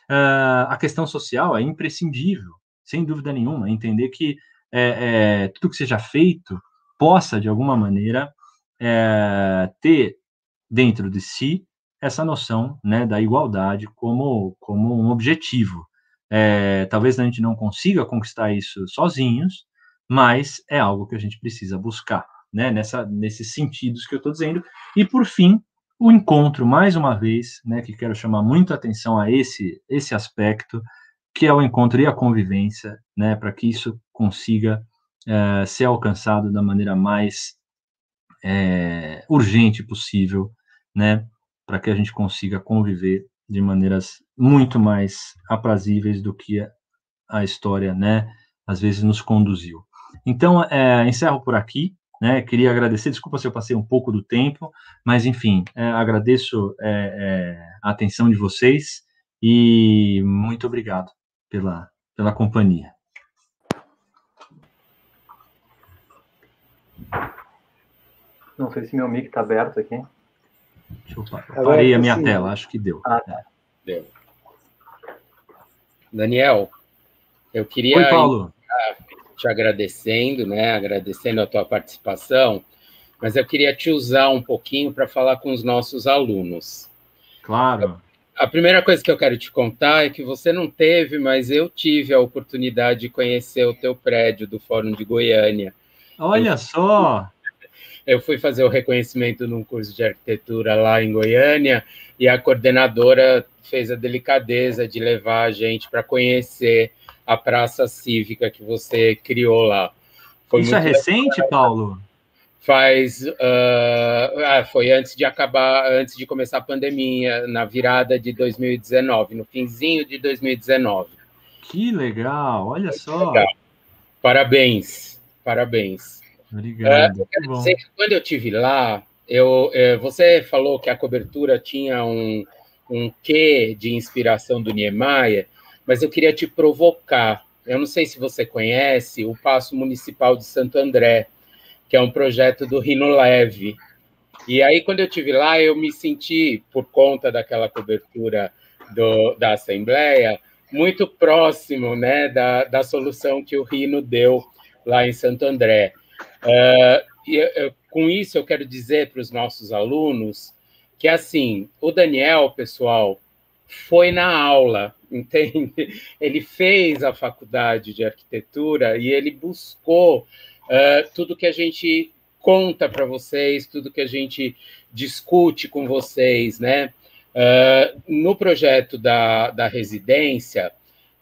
Uh, a questão social é imprescindível, sem dúvida nenhuma, entender que é, é, tudo que seja feito possa, de alguma maneira, é, ter dentro de si essa noção né, da igualdade como, como um objetivo. É, talvez a gente não consiga conquistar isso sozinhos, mas é algo que a gente precisa buscar, né, nessa, nesses sentidos que eu estou dizendo. E, por fim, o encontro, mais uma vez, né, que quero chamar muito atenção a esse, esse aspecto, que é o encontro e a convivência, né, para que isso consiga é, ser alcançado da maneira mais é, urgente possível, né, para que a gente consiga conviver de maneiras muito mais aprazíveis do que a história, né, às vezes nos conduziu. Então, é, encerro por aqui. Né, queria agradecer, desculpa se eu passei um pouco do tempo, mas enfim, é, agradeço é, é, a atenção de vocês e muito obrigado pela, pela companhia. Não sei se meu mic está aberto aqui. Deixa eu parar. Tá parei a minha sim. tela, acho que deu. Ah, tá. Deu. Daniel, eu queria. Oi, Paulo te agradecendo, né? Agradecendo a tua participação, mas eu queria te usar um pouquinho para falar com os nossos alunos. Claro. A primeira coisa que eu quero te contar é que você não teve, mas eu tive a oportunidade de conhecer o teu prédio do Fórum de Goiânia. Olha eu, só! Eu fui fazer o reconhecimento num curso de arquitetura lá em Goiânia e a coordenadora fez a delicadeza de levar a gente para conhecer a praça cívica que você criou lá. Foi Isso é recente, legal. Paulo? Faz. Uh, foi antes de acabar, antes de começar a pandemia, na virada de 2019, no finzinho de 2019. Que legal, olha Muito só. Legal. Parabéns, parabéns. Obrigado. Uh, eu quando eu tive lá, eu, eu, você falou que a cobertura tinha um, um quê de inspiração do Niemeyer mas eu queria te provocar. Eu não sei se você conhece o Passo Municipal de Santo André, que é um projeto do Rino Leve. E aí, quando eu tive lá, eu me senti, por conta daquela cobertura do, da Assembleia, muito próximo né, da, da solução que o Rino deu lá em Santo André. Uh, e eu, com isso, eu quero dizer para os nossos alunos que, assim, o Daniel, pessoal, foi na aula, entende? Ele fez a faculdade de arquitetura e ele buscou uh, tudo que a gente conta para vocês, tudo que a gente discute com vocês, né? Uh, no projeto da, da residência,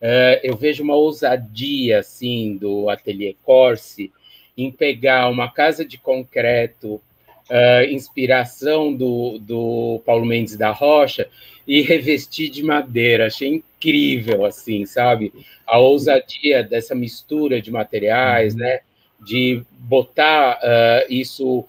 uh, eu vejo uma ousadia, assim, do Ateliê Corse em pegar uma casa de concreto, uh, inspiração do, do Paulo Mendes da Rocha, e revestir de madeira. Achei incrível, assim, sabe? A ousadia dessa mistura de materiais, uhum. né? De botar isso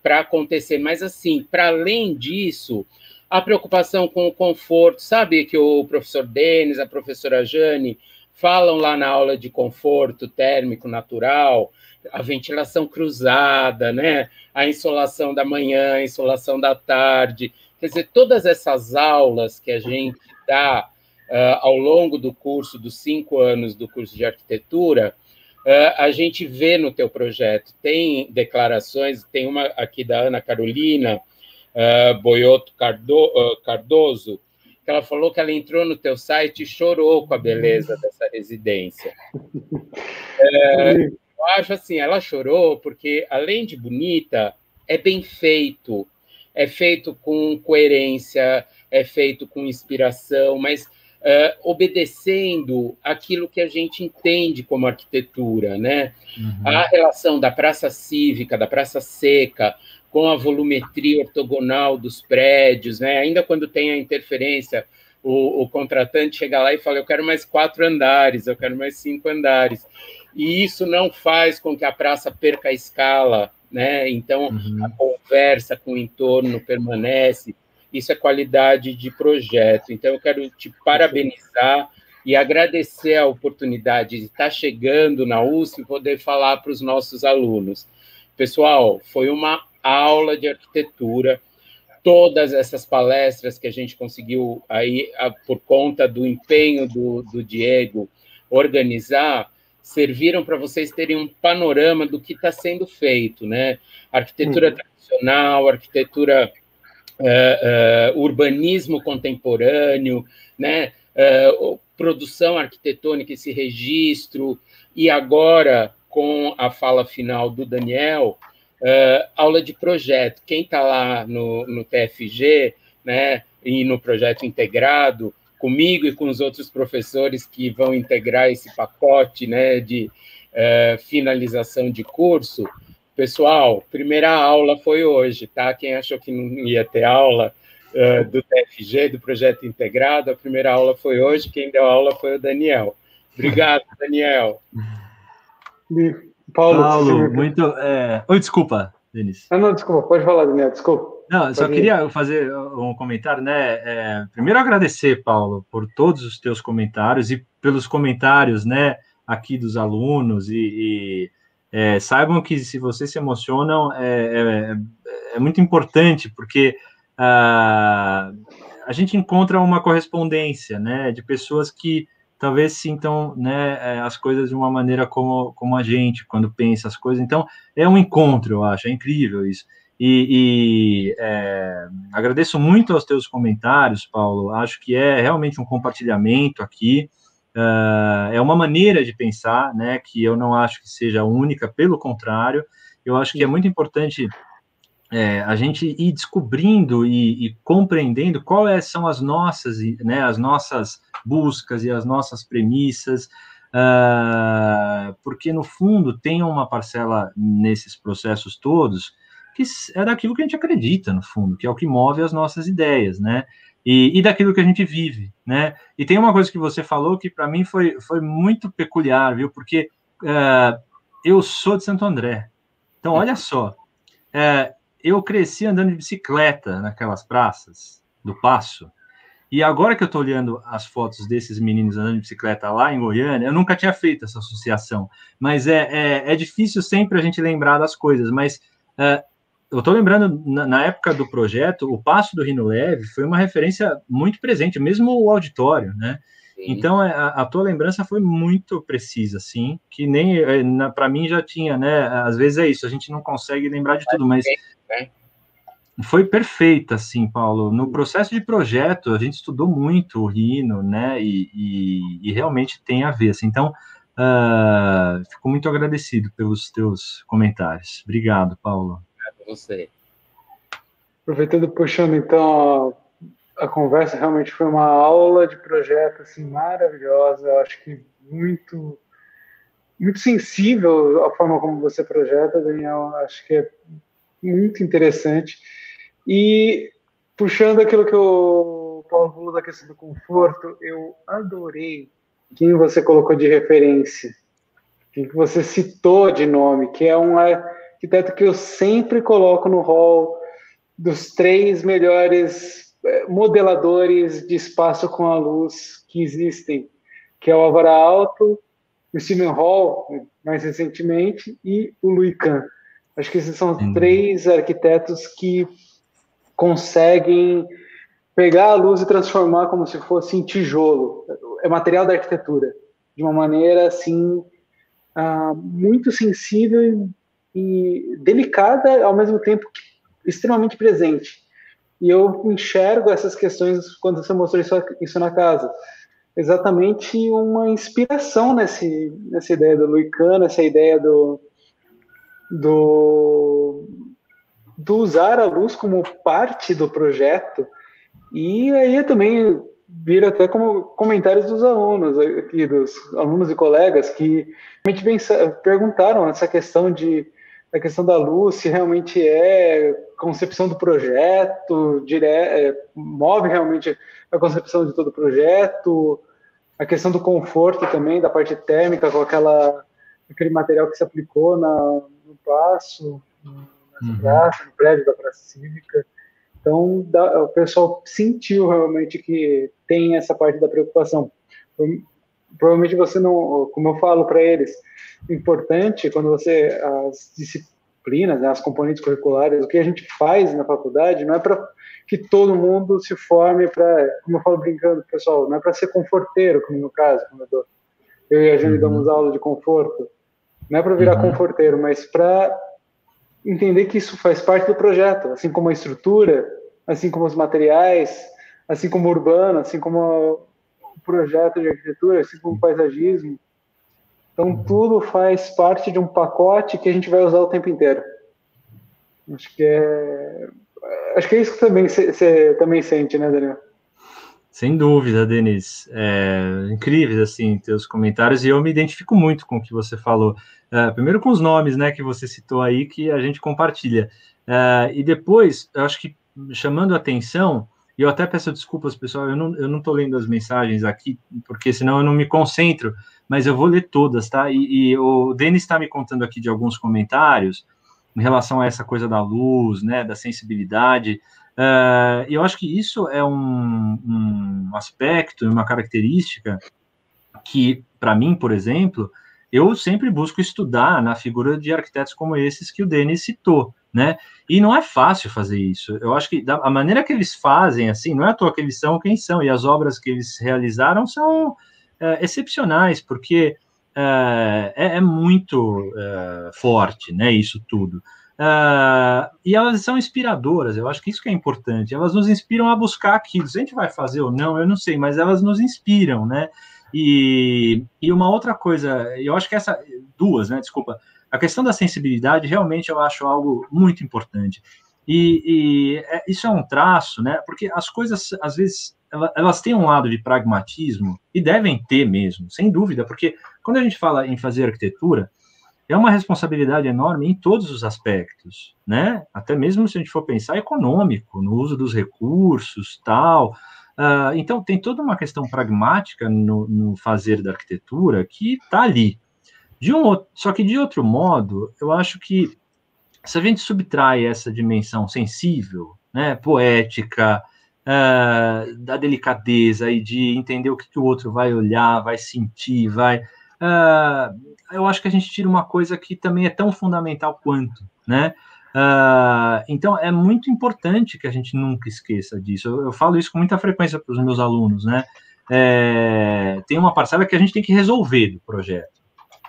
para acontecer. Mas, assim, para além disso a preocupação com o conforto, sabe que o professor Denis, a professora Jane falam lá na aula de conforto térmico natural, a ventilação cruzada, né? A insolação da manhã, a insolação da tarde. Quer dizer, todas essas aulas que a gente dá uh, ao longo do curso, dos cinco anos do curso de arquitetura, uh, a gente vê no teu projeto. Tem declarações, tem uma aqui da Ana Carolina, uh, Boioto Cardo, Cardoso, que ela falou que ela entrou no teu site e chorou com a beleza dessa residência. É, eu acho assim, ela chorou porque, além de bonita, é bem feito, é feito com coerência, é feito com inspiração, mas uh, obedecendo aquilo que a gente entende como arquitetura, né? Uhum. A relação da praça cívica, da praça seca, com a volumetria ortogonal dos prédios, né? Ainda quando tem a interferência, o, o, contratante chega lá e fala: Eu quero mais quatro andares, eu quero mais cinco andares. E isso não faz com que a praça perca a escala, né? Então, uhum. a conversa com o entorno permanece. Isso é qualidade de projeto. Então, eu quero te parabenizar e agradecer a oportunidade de estar chegando na USP e poder falar para os nossos alunos. Pessoal, foi uma aula de arquitetura, todas essas palestras que a gente conseguiu aí, por conta do empenho do, do Diego, organizar, serviram para vocês terem um panorama do que está sendo feito, né? Arquitetura uhum. tradicional, arquitetura uh, uh, urbanismo contemporâneo, né? Uh, produção arquitetônica, esse registro, e agora, com a fala final do Daniel, Uh, aula de projeto. Quem está lá no, no TFG, né, e no projeto integrado, comigo e com os outros professores que vão integrar esse pacote, né, de uh, finalização de curso, pessoal, primeira aula foi hoje, tá? Quem achou que não ia ter aula uh, do TFG, do projeto integrado, a primeira aula foi hoje. Quem deu aula foi o Daniel. Obrigado, Daniel. Paulo, Paulo muito. É... Oi, desculpa, Denis. Ah, não, desculpa, pode falar, Daniel, desculpa. Não, só queria fazer um comentário, né? É, primeiro agradecer, Paulo, por todos os teus comentários e pelos comentários, né, aqui dos alunos e, e é, saibam que se vocês se emocionam é, é, é muito importante porque uh, a gente encontra uma correspondência, né, de pessoas que talvez sintam né, é, as coisas de uma maneira como, como a gente, quando pensa as coisas. Então, é um encontro, eu acho, é incrível isso. E, e é, agradeço muito aos teus comentários, Paulo. Acho que é realmente um compartilhamento aqui. Uh, é uma maneira de pensar, né, que eu não acho que seja única, pelo contrário, eu acho que é muito importante é, a gente ir descobrindo e, e, compreendendo quais são as nossas, né, as nossas buscas e as nossas premissas, uh, porque no fundo tem uma parcela nesses processos todos que é daquilo que a gente acredita, no fundo, que é o que move as nossas ideias, né? E, e daquilo que a gente vive, né? E tem uma coisa que você falou que para mim foi, foi muito peculiar, viu? Porque uh, eu sou de Santo André. Então, olha só, uh, eu cresci andando de bicicleta naquelas praças do Passo. E agora que eu estou olhando as fotos desses meninos andando de bicicleta lá em Goiânia, eu nunca tinha feito essa associação. Mas é, é, é difícil sempre a gente lembrar das coisas. Mas é, eu estou lembrando, na, na, época do projeto, o Passo do Rino Leve foi uma referência muito presente, mesmo o auditório, né? Então, é, a, a, tua lembrança foi muito precisa, assim, que nem é, para mim já tinha, né? Às vezes é isso, a gente não consegue lembrar de tudo, mas né? foi perfeita, assim, Paulo. No processo de projeto, a gente estudou muito o Rino, né? E, e, e realmente tem a ver. Assim, então, uh, fico muito agradecido pelos teus comentários. Obrigado, Paulo. Obrigado a você. Aproveitando, puxando então a, conversa, realmente foi uma aula de projeto assim maravilhosa. Eu acho que muito muito sensível a forma como você projeta, Daniel. Acho que é muito interessante. E puxando aquilo que o Paulo falou da questão do conforto, eu adorei quem você colocou de referência, quem que você citou de nome, que é um arquiteto que eu sempre coloco no hall dos três melhores modeladores de espaço com a luz que existem, que é o Alvaro Alto, o Stephen Hall, mais recentemente, e o Louis Kahn. Acho que esses são os três arquitetos que conseguem pegar a luz e transformar como se fosse em tijolo. É material da arquitetura, de uma maneira assim uh, muito sensível e, delicada, ao mesmo tempo extremamente presente. E eu enxergo essas questões quando você mostrou isso, isso na casa. Exatamente uma inspiração nesse, nessa ideia do Kahn, essa ideia do, do do usar a luz como parte do projeto, e aí também vira até como comentários dos alunos aqui, dos alunos e colegas que realmente perguntaram essa questão de a questão da luz, se realmente é concepção do projeto, dire, é, move realmente a concepção de todo o projeto, a questão do conforto também, da parte térmica, com aquela, aquele material que se aplicou na, no passo, uhum. praça, no prédio da Praça Cívica. Então, o pessoal sentiu realmente que tem essa parte da preocupação. Provavelmente você não, como eu falo para eles, importante quando você as disciplinas, né, as componentes curriculares, o que a gente faz na faculdade não é para que todo mundo se forme para, como eu falo brincando, pessoal, não é para ser conforteiro, como no caso, quando eu, dou, eu e a Jane uhum. damos aula de conforto, não é para virar uhum. conforteiro, mas para entender que isso faz parte do projeto, assim como a estrutura, assim como os materiais, assim como o urbano, assim como projeto de arquitetura, assim como paisagismo. Então, tudo faz parte de um pacote que a gente vai usar o tempo inteiro. Acho que é, acho que é isso que também você também sente, né, Daniel? Sem dúvida, Denis. É, incríveis, assim, teus comentários, e eu me identifico muito com o que você falou. Uh, primeiro com os nomes, né, que você citou aí, que a gente compartilha. Uh, e depois, eu acho que chamando a atenção, e eu até peço desculpas, pessoal, eu não, eu não tô lendo as mensagens aqui, porque senão eu não me concentro, mas eu vou ler todas, tá? E, e o Denis está me contando aqui de alguns comentários em relação a essa coisa da luz, né, da sensibilidade. Uh, eu acho que isso é um, um aspecto, uma característica que, para mim, por exemplo, eu sempre busco estudar na figura de arquitetos como esses que o Denis citou, né? E não é fácil fazer isso. Eu acho que da, a maneira que eles fazem, assim, não é à toa que eles são quem são, e as obras que eles realizaram são é, excepcionais, porque é, é, é muito é, forte, né? Isso tudo. É, e elas são inspiradoras, eu acho que isso que é importante. Elas nos inspiram a buscar aquilo. Se a gente vai fazer ou não, eu não sei, mas elas nos inspiram, né? E, e uma outra coisa, eu acho que essa, duas, né? Desculpa, a questão da sensibilidade realmente eu acho algo muito importante. E, e é, isso é um traço, né? Porque as coisas, às vezes, elas, elas têm um lado de pragmatismo, e devem ter mesmo, sem dúvida, porque quando a gente fala em fazer arquitetura, é uma responsabilidade enorme em todos os aspectos, né? Até mesmo se a gente for pensar econômico, no uso dos recursos, tal. Uh, então, tem toda uma questão pragmática no, no fazer da arquitetura que está ali. De um, só que, de outro modo, eu acho que se a gente subtrai essa dimensão sensível, né, poética, uh, da delicadeza e de entender o que, que, o outro vai olhar, vai sentir, vai. Uh, eu acho que a gente tira uma coisa que também é tão fundamental quanto, né? Uh, então, é muito importante que a gente nunca esqueça disso. Eu, eu falo isso com muita frequência para os meus alunos, né? É, tem uma parcela que a gente tem que resolver do projeto.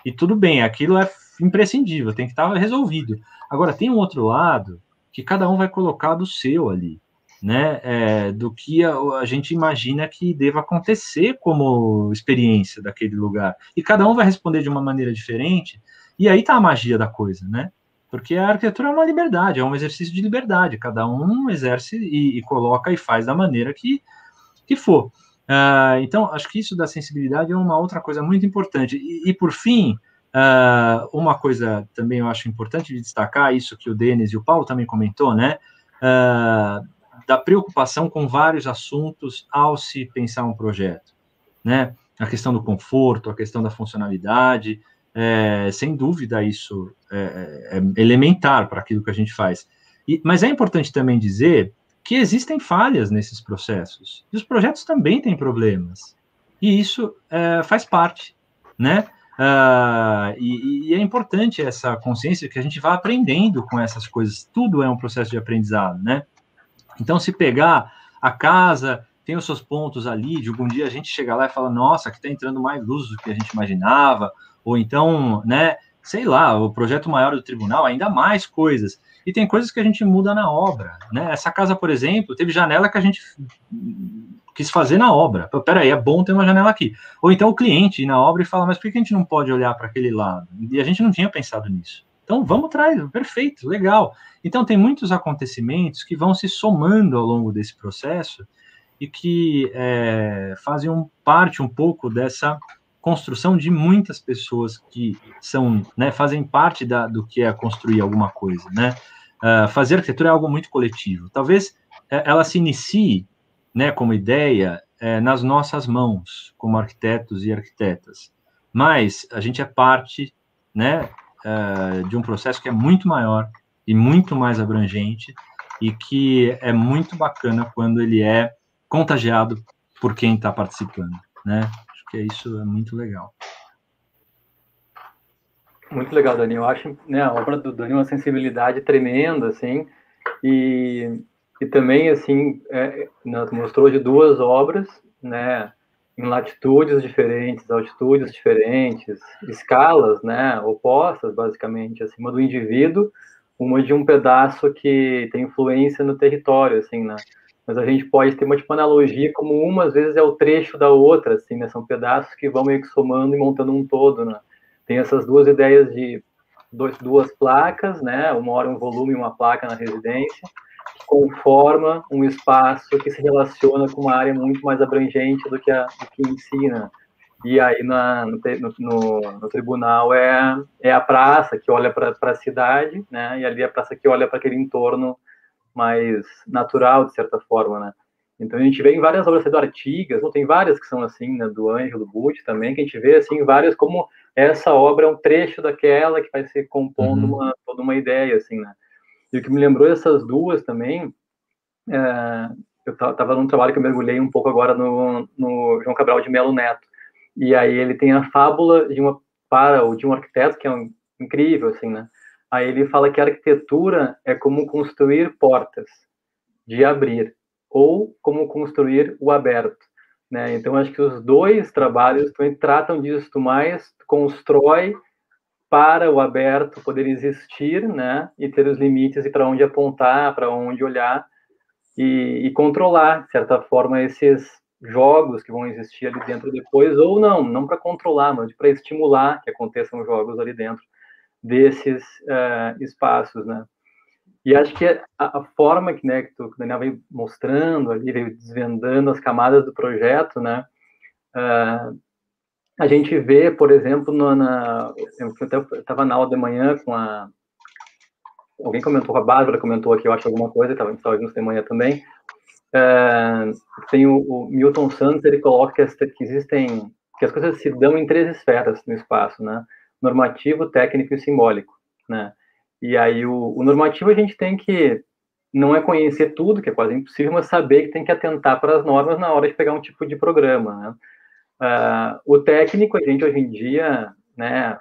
E tudo bem, aquilo é imprescindível, tem que estar resolvido. Agora, tem um outro lado que cada um vai colocar do seu ali, né? É, do que a, a, gente imagina que deva acontecer como experiência daquele lugar. E cada um vai responder de uma maneira diferente, e aí tá a magia da coisa, né? Porque a arquitetura é uma liberdade, é um exercício de liberdade, cada um exerce e, e coloca e faz da maneira que, que for. Uh, então, acho que isso da sensibilidade é uma outra coisa muito importante. E, e por fim, uh, uma coisa também eu acho importante de destacar, isso que o Denis e o Paulo também comentou, né? Uh, da preocupação com vários assuntos ao se pensar um projeto, né? A questão do conforto, a questão da funcionalidade, é, sem dúvida isso é, é, é elementar para aquilo que a gente faz. E, mas é importante também dizer que existem falhas nesses processos. E os projetos também têm problemas. E isso é, faz parte, né? Uh, e, e, é importante essa consciência que a gente vá aprendendo com essas coisas. Tudo é um processo de aprendizado, né? Então, se pegar a casa, tem os seus pontos ali, de algum dia a gente chega lá e fala, nossa, aqui está entrando mais luz do que a gente imaginava, ou então, né, sei lá, o projeto maior do tribunal, ainda mais coisas e tem coisas que a gente muda na obra, né? Essa casa, por exemplo, teve janela que a gente quis fazer na obra. Peraí, é bom ter uma janela aqui. Ou então o cliente ir na obra e fala, mas por que a gente não pode olhar para aquele lado? E a gente não tinha pensado nisso. Então, vamos atrás, perfeito, legal. Então, tem muitos acontecimentos que vão se somando ao longo desse processo e que é, fazem um, parte um pouco dessa construção de muitas pessoas que são, né, fazem parte da, do que é construir alguma coisa, né? Uh, fazer arquitetura é algo muito coletivo. Talvez é, ela se inicie, né, como ideia, é, nas nossas mãos, como arquitetos e arquitetas. Mas a gente é parte, né, uh, de um processo que é muito maior e muito mais abrangente e que é muito bacana quando ele é contagiado por quem está participando, né? Que isso é muito legal. Muito legal, Dani. Eu acho né, a obra do Dani uma sensibilidade tremenda, assim, e, e também, assim, é, mostrou de duas obras, né, em latitudes diferentes, altitudes diferentes, escalas, né, opostas, basicamente, acima do indivíduo, uma de um pedaço que tem influência no território, assim, né, mas a gente pode ter uma tipo, analogia como uma às vezes é o trecho da outra, assim, né? São pedaços que vão meio que somando e montando um todo, né? Tem essas duas ideias de dois, duas placas, né? Uma hora um volume e uma placa na residência, que conforma um espaço que se relaciona com uma área muito mais abrangente do que a do que ensina. E aí na, no, no, no, tribunal é, é a praça que olha para a cidade, né? E ali é a praça que olha para aquele entorno mais natural, de certa forma, né? Então a gente vê em várias obras do Artigas, não tem várias que são assim, né, do Ângelo Butti também, que a gente vê assim várias como essa obra é um trecho daquela que vai se compondo uhum. uma, toda uma ideia, assim, né? E o que me lembrou dessas duas também, é, eu estava num trabalho que eu mergulhei um pouco agora no, no João Cabral de Melo Neto, e aí ele tem a fábula de uma para ou de um arquiteto que é um, incrível, assim, né? Aí ele fala que arquitetura é como construir portas de abrir ou como construir o aberto. Né? Então, acho que os dois trabalhos também tratam disso, mais constrói para o aberto poder existir, né, e ter os limites e para onde apontar, para onde olhar e, e, controlar, de certa forma, esses jogos que vão existir ali dentro depois, ou não, não para controlar, mas para estimular que aconteçam jogos ali dentro desses uh, espaços, né? E acho que a, a forma que, né, que, tu, que o Daniel veio mostrando ali, veio desvendando as camadas do projeto, né? Uh, a gente vê, por exemplo, no, na, eu estava na aula de manhã com a alguém comentou, a Bárbara comentou aqui, eu acho alguma coisa, estava em de manhã também. Uh, tem o, o, Milton Santos, ele coloca que, que existem que as coisas se dão em três esferas no espaço, né? Normativo, técnico e simbólico, né? E aí o, o, normativo a gente tem que não é conhecer tudo, que é quase impossível, mas saber que tem que atentar para as normas na hora de pegar um tipo de programa, né? Uh, o técnico a gente hoje em dia, né,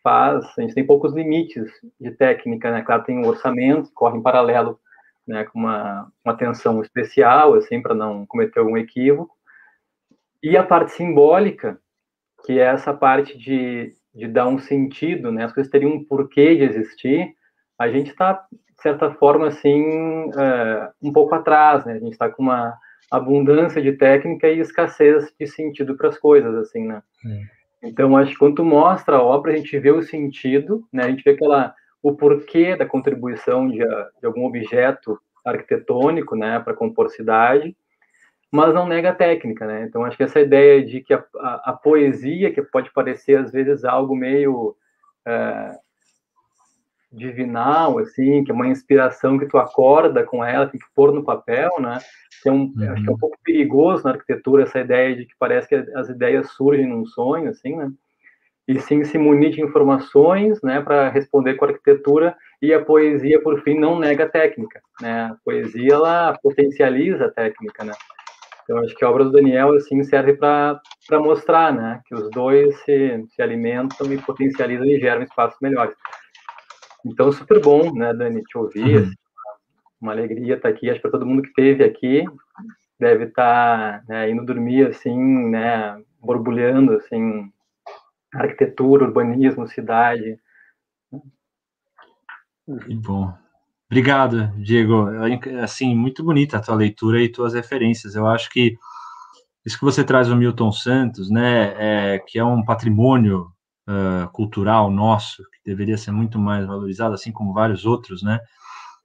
faz, a gente tem poucos limites de técnica, né? Claro, tem um orçamento que corre em paralelo, né, com uma, uma atenção especial, assim, para não cometer algum equívoco. E a parte simbólica, que é essa parte de de dar um sentido, né? As coisas teriam um porquê de existir. A gente está de certa forma, assim, é, um pouco atrás, né? A gente está com uma abundância de técnica e escassez de sentido para as coisas, assim, né? Então, acho que quando mostra a obra, a gente vê o sentido, né? A gente vê aquela, o porquê da contribuição de, de algum objeto arquitetônico, né, para compor cidade, mas não nega a técnica, né? Então, acho que essa ideia de que a, a, a poesia, que pode parecer, às vezes, algo meio... É, divinal, assim, que é uma inspiração que tu acorda com ela, tem que pôr no papel, né? É um, uhum. Acho que é um pouco perigoso na arquitetura essa ideia de que parece que as ideias surgem num sonho, assim, né? E sim se munir de informações, né, para responder com a arquitetura e a poesia, por fim, não nega a técnica, né? A poesia, ela potencializa a técnica, né? Então, acho que a obra do Daniel, assim, serve para mostrar, né, que os dois se, se alimentam e potencializam e geram espaços melhores. Então, super bom, né, Dani, te ouvir. Uhum. Uma alegria estar aqui. Acho que para todo mundo que esteve aqui deve estar né, indo dormir assim, né, borbulhando assim, arquitetura, urbanismo, cidade. Que bom. Obrigado, Diego. Assim, muito bonita a tua leitura e tuas referências. Eu acho que isso que você traz o Milton Santos, né, é, que é um patrimônio uh, cultural nosso, que deveria ser muito mais valorizado, assim como vários outros, né?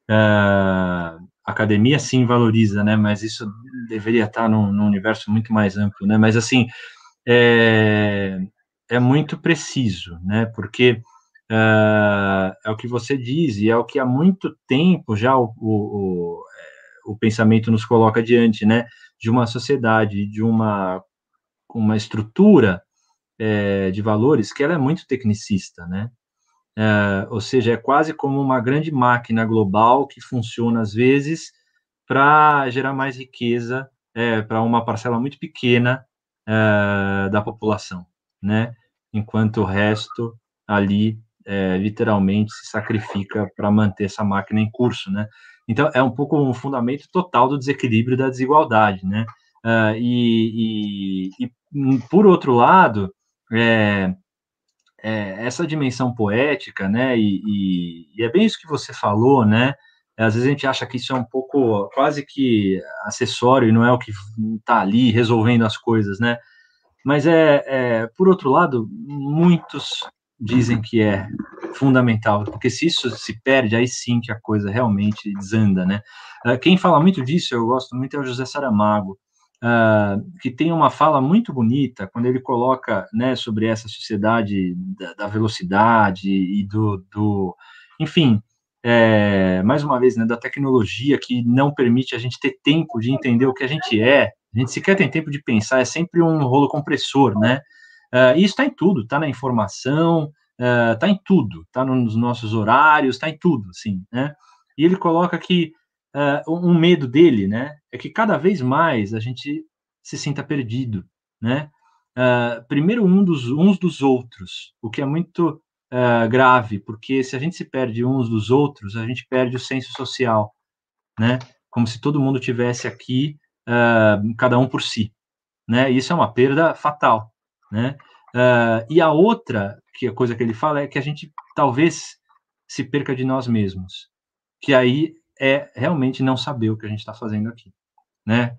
Uh, a academia sim valoriza, né? Mas isso deveria estar num, num universo muito mais amplo, né? Mas assim é, é muito preciso, né? Porque uh, é o que você diz e é o que há muito tempo já o, o, o, o pensamento nos coloca diante, né? De uma sociedade, de uma uma estrutura é, de valores que ela é muito tecnicista, né? É, ou seja, é quase como uma grande máquina global que funciona às vezes para gerar mais riqueza é, para uma parcela muito pequena é, da população, né? Enquanto o resto ali é, literalmente se sacrifica para manter essa máquina em curso, né? Então é um pouco um fundamento total do desequilíbrio da desigualdade, né? Uh, e, e, e, por outro lado, é, é, essa dimensão poética, né, e, e, é bem isso que você falou, né, às vezes a gente acha que isso é um pouco, quase que acessório, e não é o que está ali resolvendo as coisas, né, mas é, é, por outro lado, muitos dizem que é fundamental, porque se isso se perde, aí sim que a coisa realmente desanda, né. Ah, quem fala muito disso, eu gosto muito, é o José Saramago, uh, que tem uma fala muito bonita quando ele coloca né, sobre essa sociedade da, da velocidade e do, do enfim, é, mais uma vez, né, da tecnologia que não permite a gente ter tempo de entender o que a gente é, a gente sequer tem tempo de pensar, é sempre um rolo compressor, né? Uh, isso está em tudo, está na informação, está uh, em tudo, está nos nossos horários, está em tudo, assim, né? E ele coloca que uh, um medo dele, né, é que cada vez mais a gente se sinta perdido, né? Primeiro um dos uns dos outros, o que é muito grave, porque se a gente se perde uns dos outros, a gente perde o senso social, né? Como se todo mundo tivesse aqui, cada um por si, né? Isso é uma perda fatal, né? e a outra que a coisa que ele fala é que a gente talvez se perca de nós mesmos, que aí é realmente não saber o que a gente está fazendo aqui, né?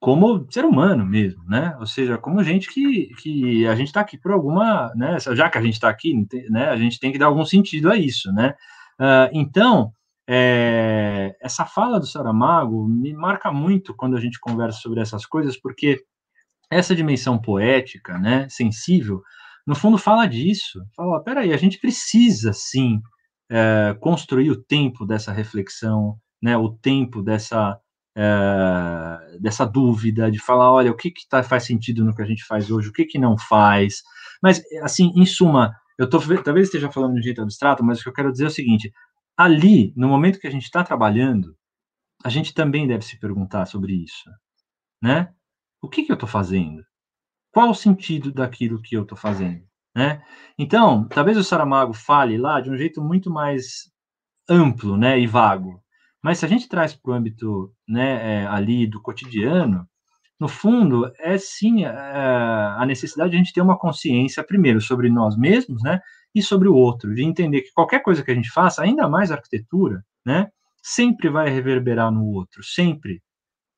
Como ser humano mesmo, né? Ou seja, como gente que, que a gente está aqui por alguma, né? Já que a gente está aqui, né? A gente tem que dar algum sentido a isso, né? Uh, então, é, essa fala do Saramago me marca muito quando a gente conversa sobre essas coisas, porque essa dimensão poética, né? Sensível, no fundo fala disso. Fala, peraí, a gente precisa sim é, construir o tempo dessa reflexão, né, o tempo dessa, é, dessa dúvida, de falar, olha, o que, que tá, faz sentido no que a gente faz hoje, o que, que não faz. Mas, assim, em suma, eu tô, talvez esteja falando de um jeito abstrato, mas o que eu quero dizer é o seguinte, ali, no momento que a gente está trabalhando, a gente também deve se perguntar sobre isso, né? O que, que eu estou fazendo? Qual o sentido daquilo que eu estou fazendo? Né? Então, talvez o Saramago fale lá de um jeito muito mais amplo né, e vago, mas se a gente traz para o âmbito né, é, ali do cotidiano, no fundo, é sim é, a necessidade de a gente ter uma consciência, primeiro, sobre nós mesmos, né, e sobre o outro, de entender que qualquer coisa que a gente faça, ainda mais arquitetura, né? Sempre vai reverberar no outro, sempre.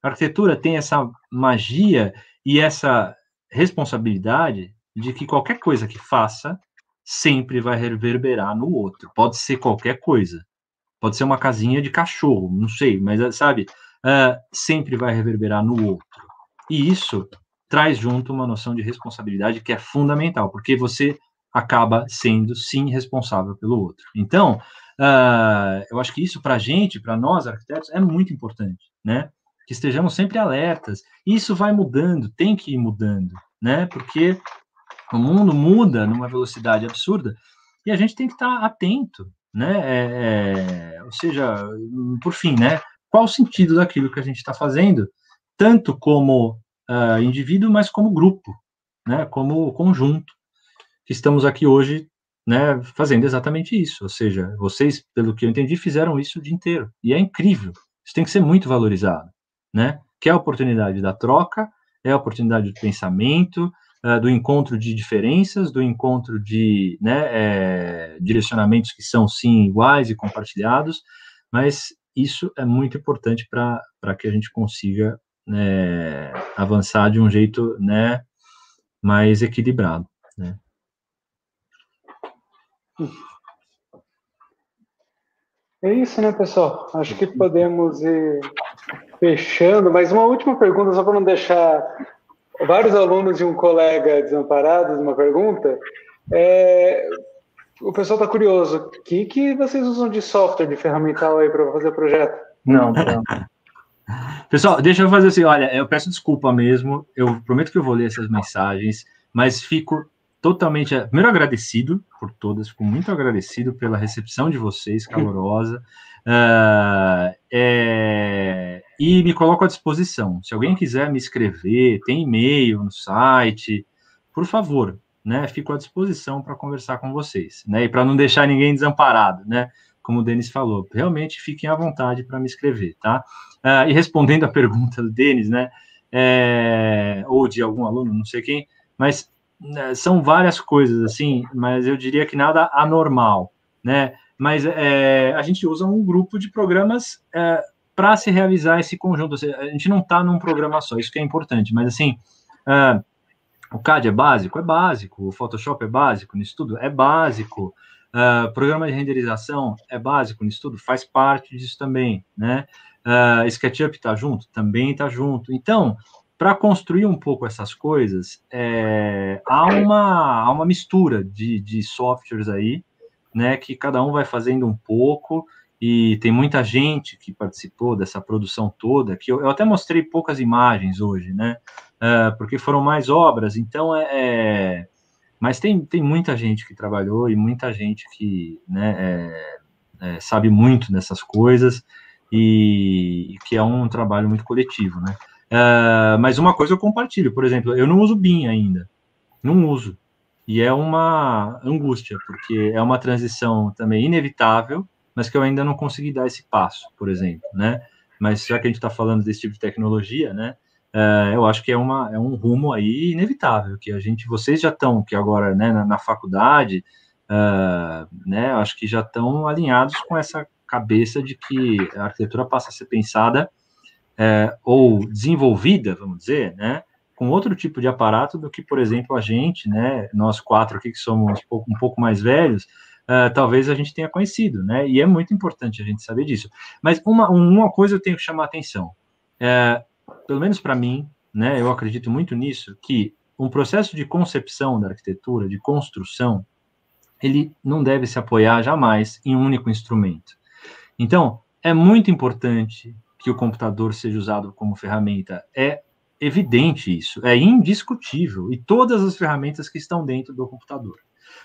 A arquitetura tem essa magia e essa responsabilidade de que qualquer coisa que faça sempre vai reverberar no outro. Pode ser qualquer coisa. Pode ser uma casinha de cachorro, não sei, mas sabe, uh, sempre vai reverberar no outro. E isso traz junto uma noção de responsabilidade que é fundamental, porque você acaba sendo, sim, responsável pelo outro. Então, uh, eu acho que isso, para a gente, para nós arquitetos, é muito importante, né? Que estejamos sempre alertas. Isso vai mudando, tem que ir mudando, né? Porque o mundo muda numa velocidade absurda e a gente tem que estar atento, né? É, é, ou seja, por fim, né? Qual o sentido daquilo que a gente está fazendo, tanto como uh, indivíduo, mas como grupo, né? Como conjunto que estamos aqui hoje, né? Fazendo exatamente isso. Ou seja, vocês, pelo que eu entendi, fizeram isso o dia inteiro e é incrível. Isso tem que ser muito valorizado, né? Que é a oportunidade da troca, é a oportunidade do pensamento, uh, do encontro de diferenças, do encontro de né, é, direcionamentos que são sim iguais e compartilhados, mas isso é muito importante para que a gente consiga né, avançar de um jeito né, mais equilibrado. Né. É isso, né, pessoal? Acho que podemos ir fechando. Mas uma última pergunta, só para não deixar vários alunos e um colega desamparados, uma pergunta. É, o pessoal está curioso. O que, que vocês usam de software, de ferramental aí para fazer o projeto? Não, não. Pessoal, deixa eu fazer assim, olha, eu peço desculpa mesmo, eu prometo que eu vou ler essas mensagens, mas fico totalmente, primeiro agradecido por todas, fico muito agradecido pela recepção de vocês, calorosa, uh, é, e me coloco à disposição. Se alguém quiser me escrever, tem e-mail no site, por favor, né? Fico à disposição para conversar com vocês, né? E para não deixar ninguém desamparado, né? Como o Denis falou, realmente fiquem à vontade para me escrever, tá? Uh, e respondendo a pergunta do Denis, né? É, ou de algum aluno, não sei quem, mas né, são várias coisas assim, mas eu diria que nada anormal, né? Mas é, a gente usa um grupo de programas é, para se realizar esse conjunto. A gente não está num programa só, isso que é importante, mas assim, uh, o CAD é básico? É básico. O Photoshop é básico nisso tudo? É básico. Uh, programa de renderização é básico nisso tudo? Faz parte disso também, né? Uh, SketchUp está junto? Também está junto. Então, para construir um pouco essas coisas, é, há, uma, há uma mistura de, de softwares aí, né, que cada um vai fazendo um pouco, e tem muita gente que participou dessa produção toda, que eu, eu até mostrei poucas imagens hoje, né? Uh, porque foram mais obras, então é, é, Mas tem, tem muita gente que trabalhou e muita gente que né, é, é, sabe muito dessas coisas e, e, que é um trabalho muito coletivo, né? Uh, mas uma coisa eu compartilho, por exemplo, eu não uso BIM ainda, não uso. E é uma angústia, porque é uma transição também inevitável, mas que eu ainda não consegui dar esse passo, por exemplo, né? Mas já que a gente está falando desse tipo de tecnologia, né? Uh, eu acho que é, uma, é um rumo aí inevitável, que a gente, vocês já estão, que agora, né, na, na faculdade, uh, né, acho que já estão alinhados com essa cabeça de que a arquitetura passa a ser pensada uh, ou desenvolvida, vamos dizer, né, com outro tipo de aparato do que, por exemplo, a gente, né, nós quatro aqui que somos um pouco, um pouco mais velhos, uh, talvez a gente tenha conhecido, né? E é muito importante a gente saber disso. Mas uma, uma coisa eu tenho que chamar a atenção, é, pelo menos para mim, né? Eu acredito muito nisso, que um processo de concepção da arquitetura, de construção, ele não deve se apoiar jamais em um único instrumento. Então, é muito importante que o computador seja usado como ferramenta. É evidente isso, é indiscutível, e todas as ferramentas que estão dentro do computador.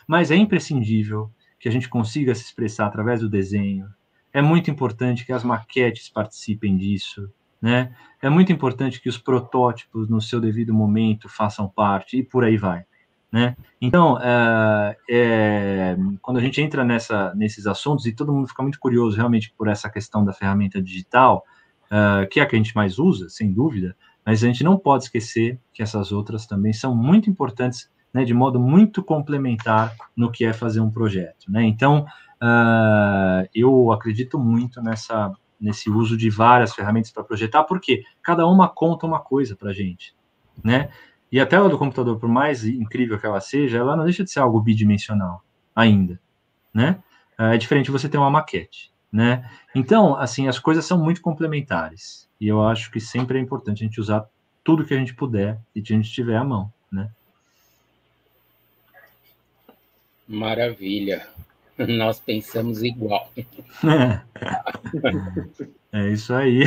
Mas é imprescindível que a gente consiga se expressar através do desenho. É muito importante que as maquetes participem disso, né? É muito importante que os protótipos, no seu devido momento, façam parte e por aí vai, né? Então, é, é, quando a gente entra nessa, nesses assuntos e todo mundo fica muito curioso realmente por essa questão da ferramenta digital, é, que é a que a gente mais usa, sem dúvida, mas a gente não pode esquecer que essas outras também são muito importantes né, de modo muito complementar no que é fazer um projeto. Né? Então, uh, eu acredito muito nessa nesse uso de várias ferramentas para projetar, porque cada uma conta uma coisa para a gente, né? E a tela do computador, por mais incrível que ela seja, ela não deixa de ser algo bidimensional ainda, né? É diferente você ter uma maquete, né? Então, assim, as coisas são muito complementares. E eu acho que sempre é importante a gente usar tudo que a gente puder e que a gente tiver à mão, né? Maravilha. Nós pensamos igual. É, isso aí.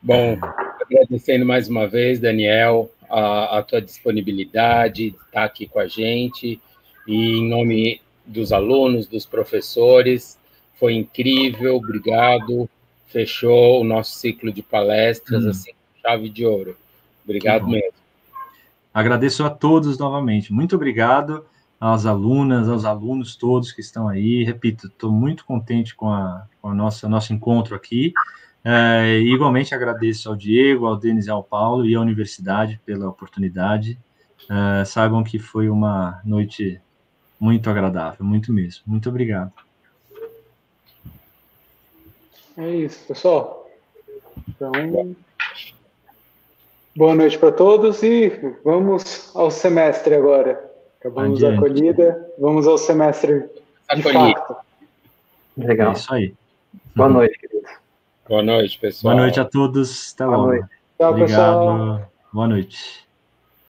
Bom, agradecendo mais uma vez, Daniel, a, a tua disponibilidade de estar aqui com a gente e em nome dos alunos, dos professores, foi incrível, obrigado. Fechou o nosso ciclo de palestras, hum. assim, chave de ouro. Obrigado mesmo. Agradeço a todos novamente. Muito obrigado às alunas, aos alunos todos que estão aí. Repito, estou muito contente com a, com a nossa nosso encontro aqui. É, igualmente agradeço ao Diego, ao Denis e ao Paulo e à universidade pela oportunidade. É, saibam que foi uma noite muito agradável, muito mesmo. Muito obrigado. É isso, pessoal. Então, boa noite para todos e vamos ao semestre agora. Acabamos Adiante. a acolhida, vamos ao semestre de fato. Legal. É isso aí. Boa noite, queridos. Boa noite, pessoal. Boa noite a todos. Até logo. Tchau, Obrigado. Pessoal. Boa noite.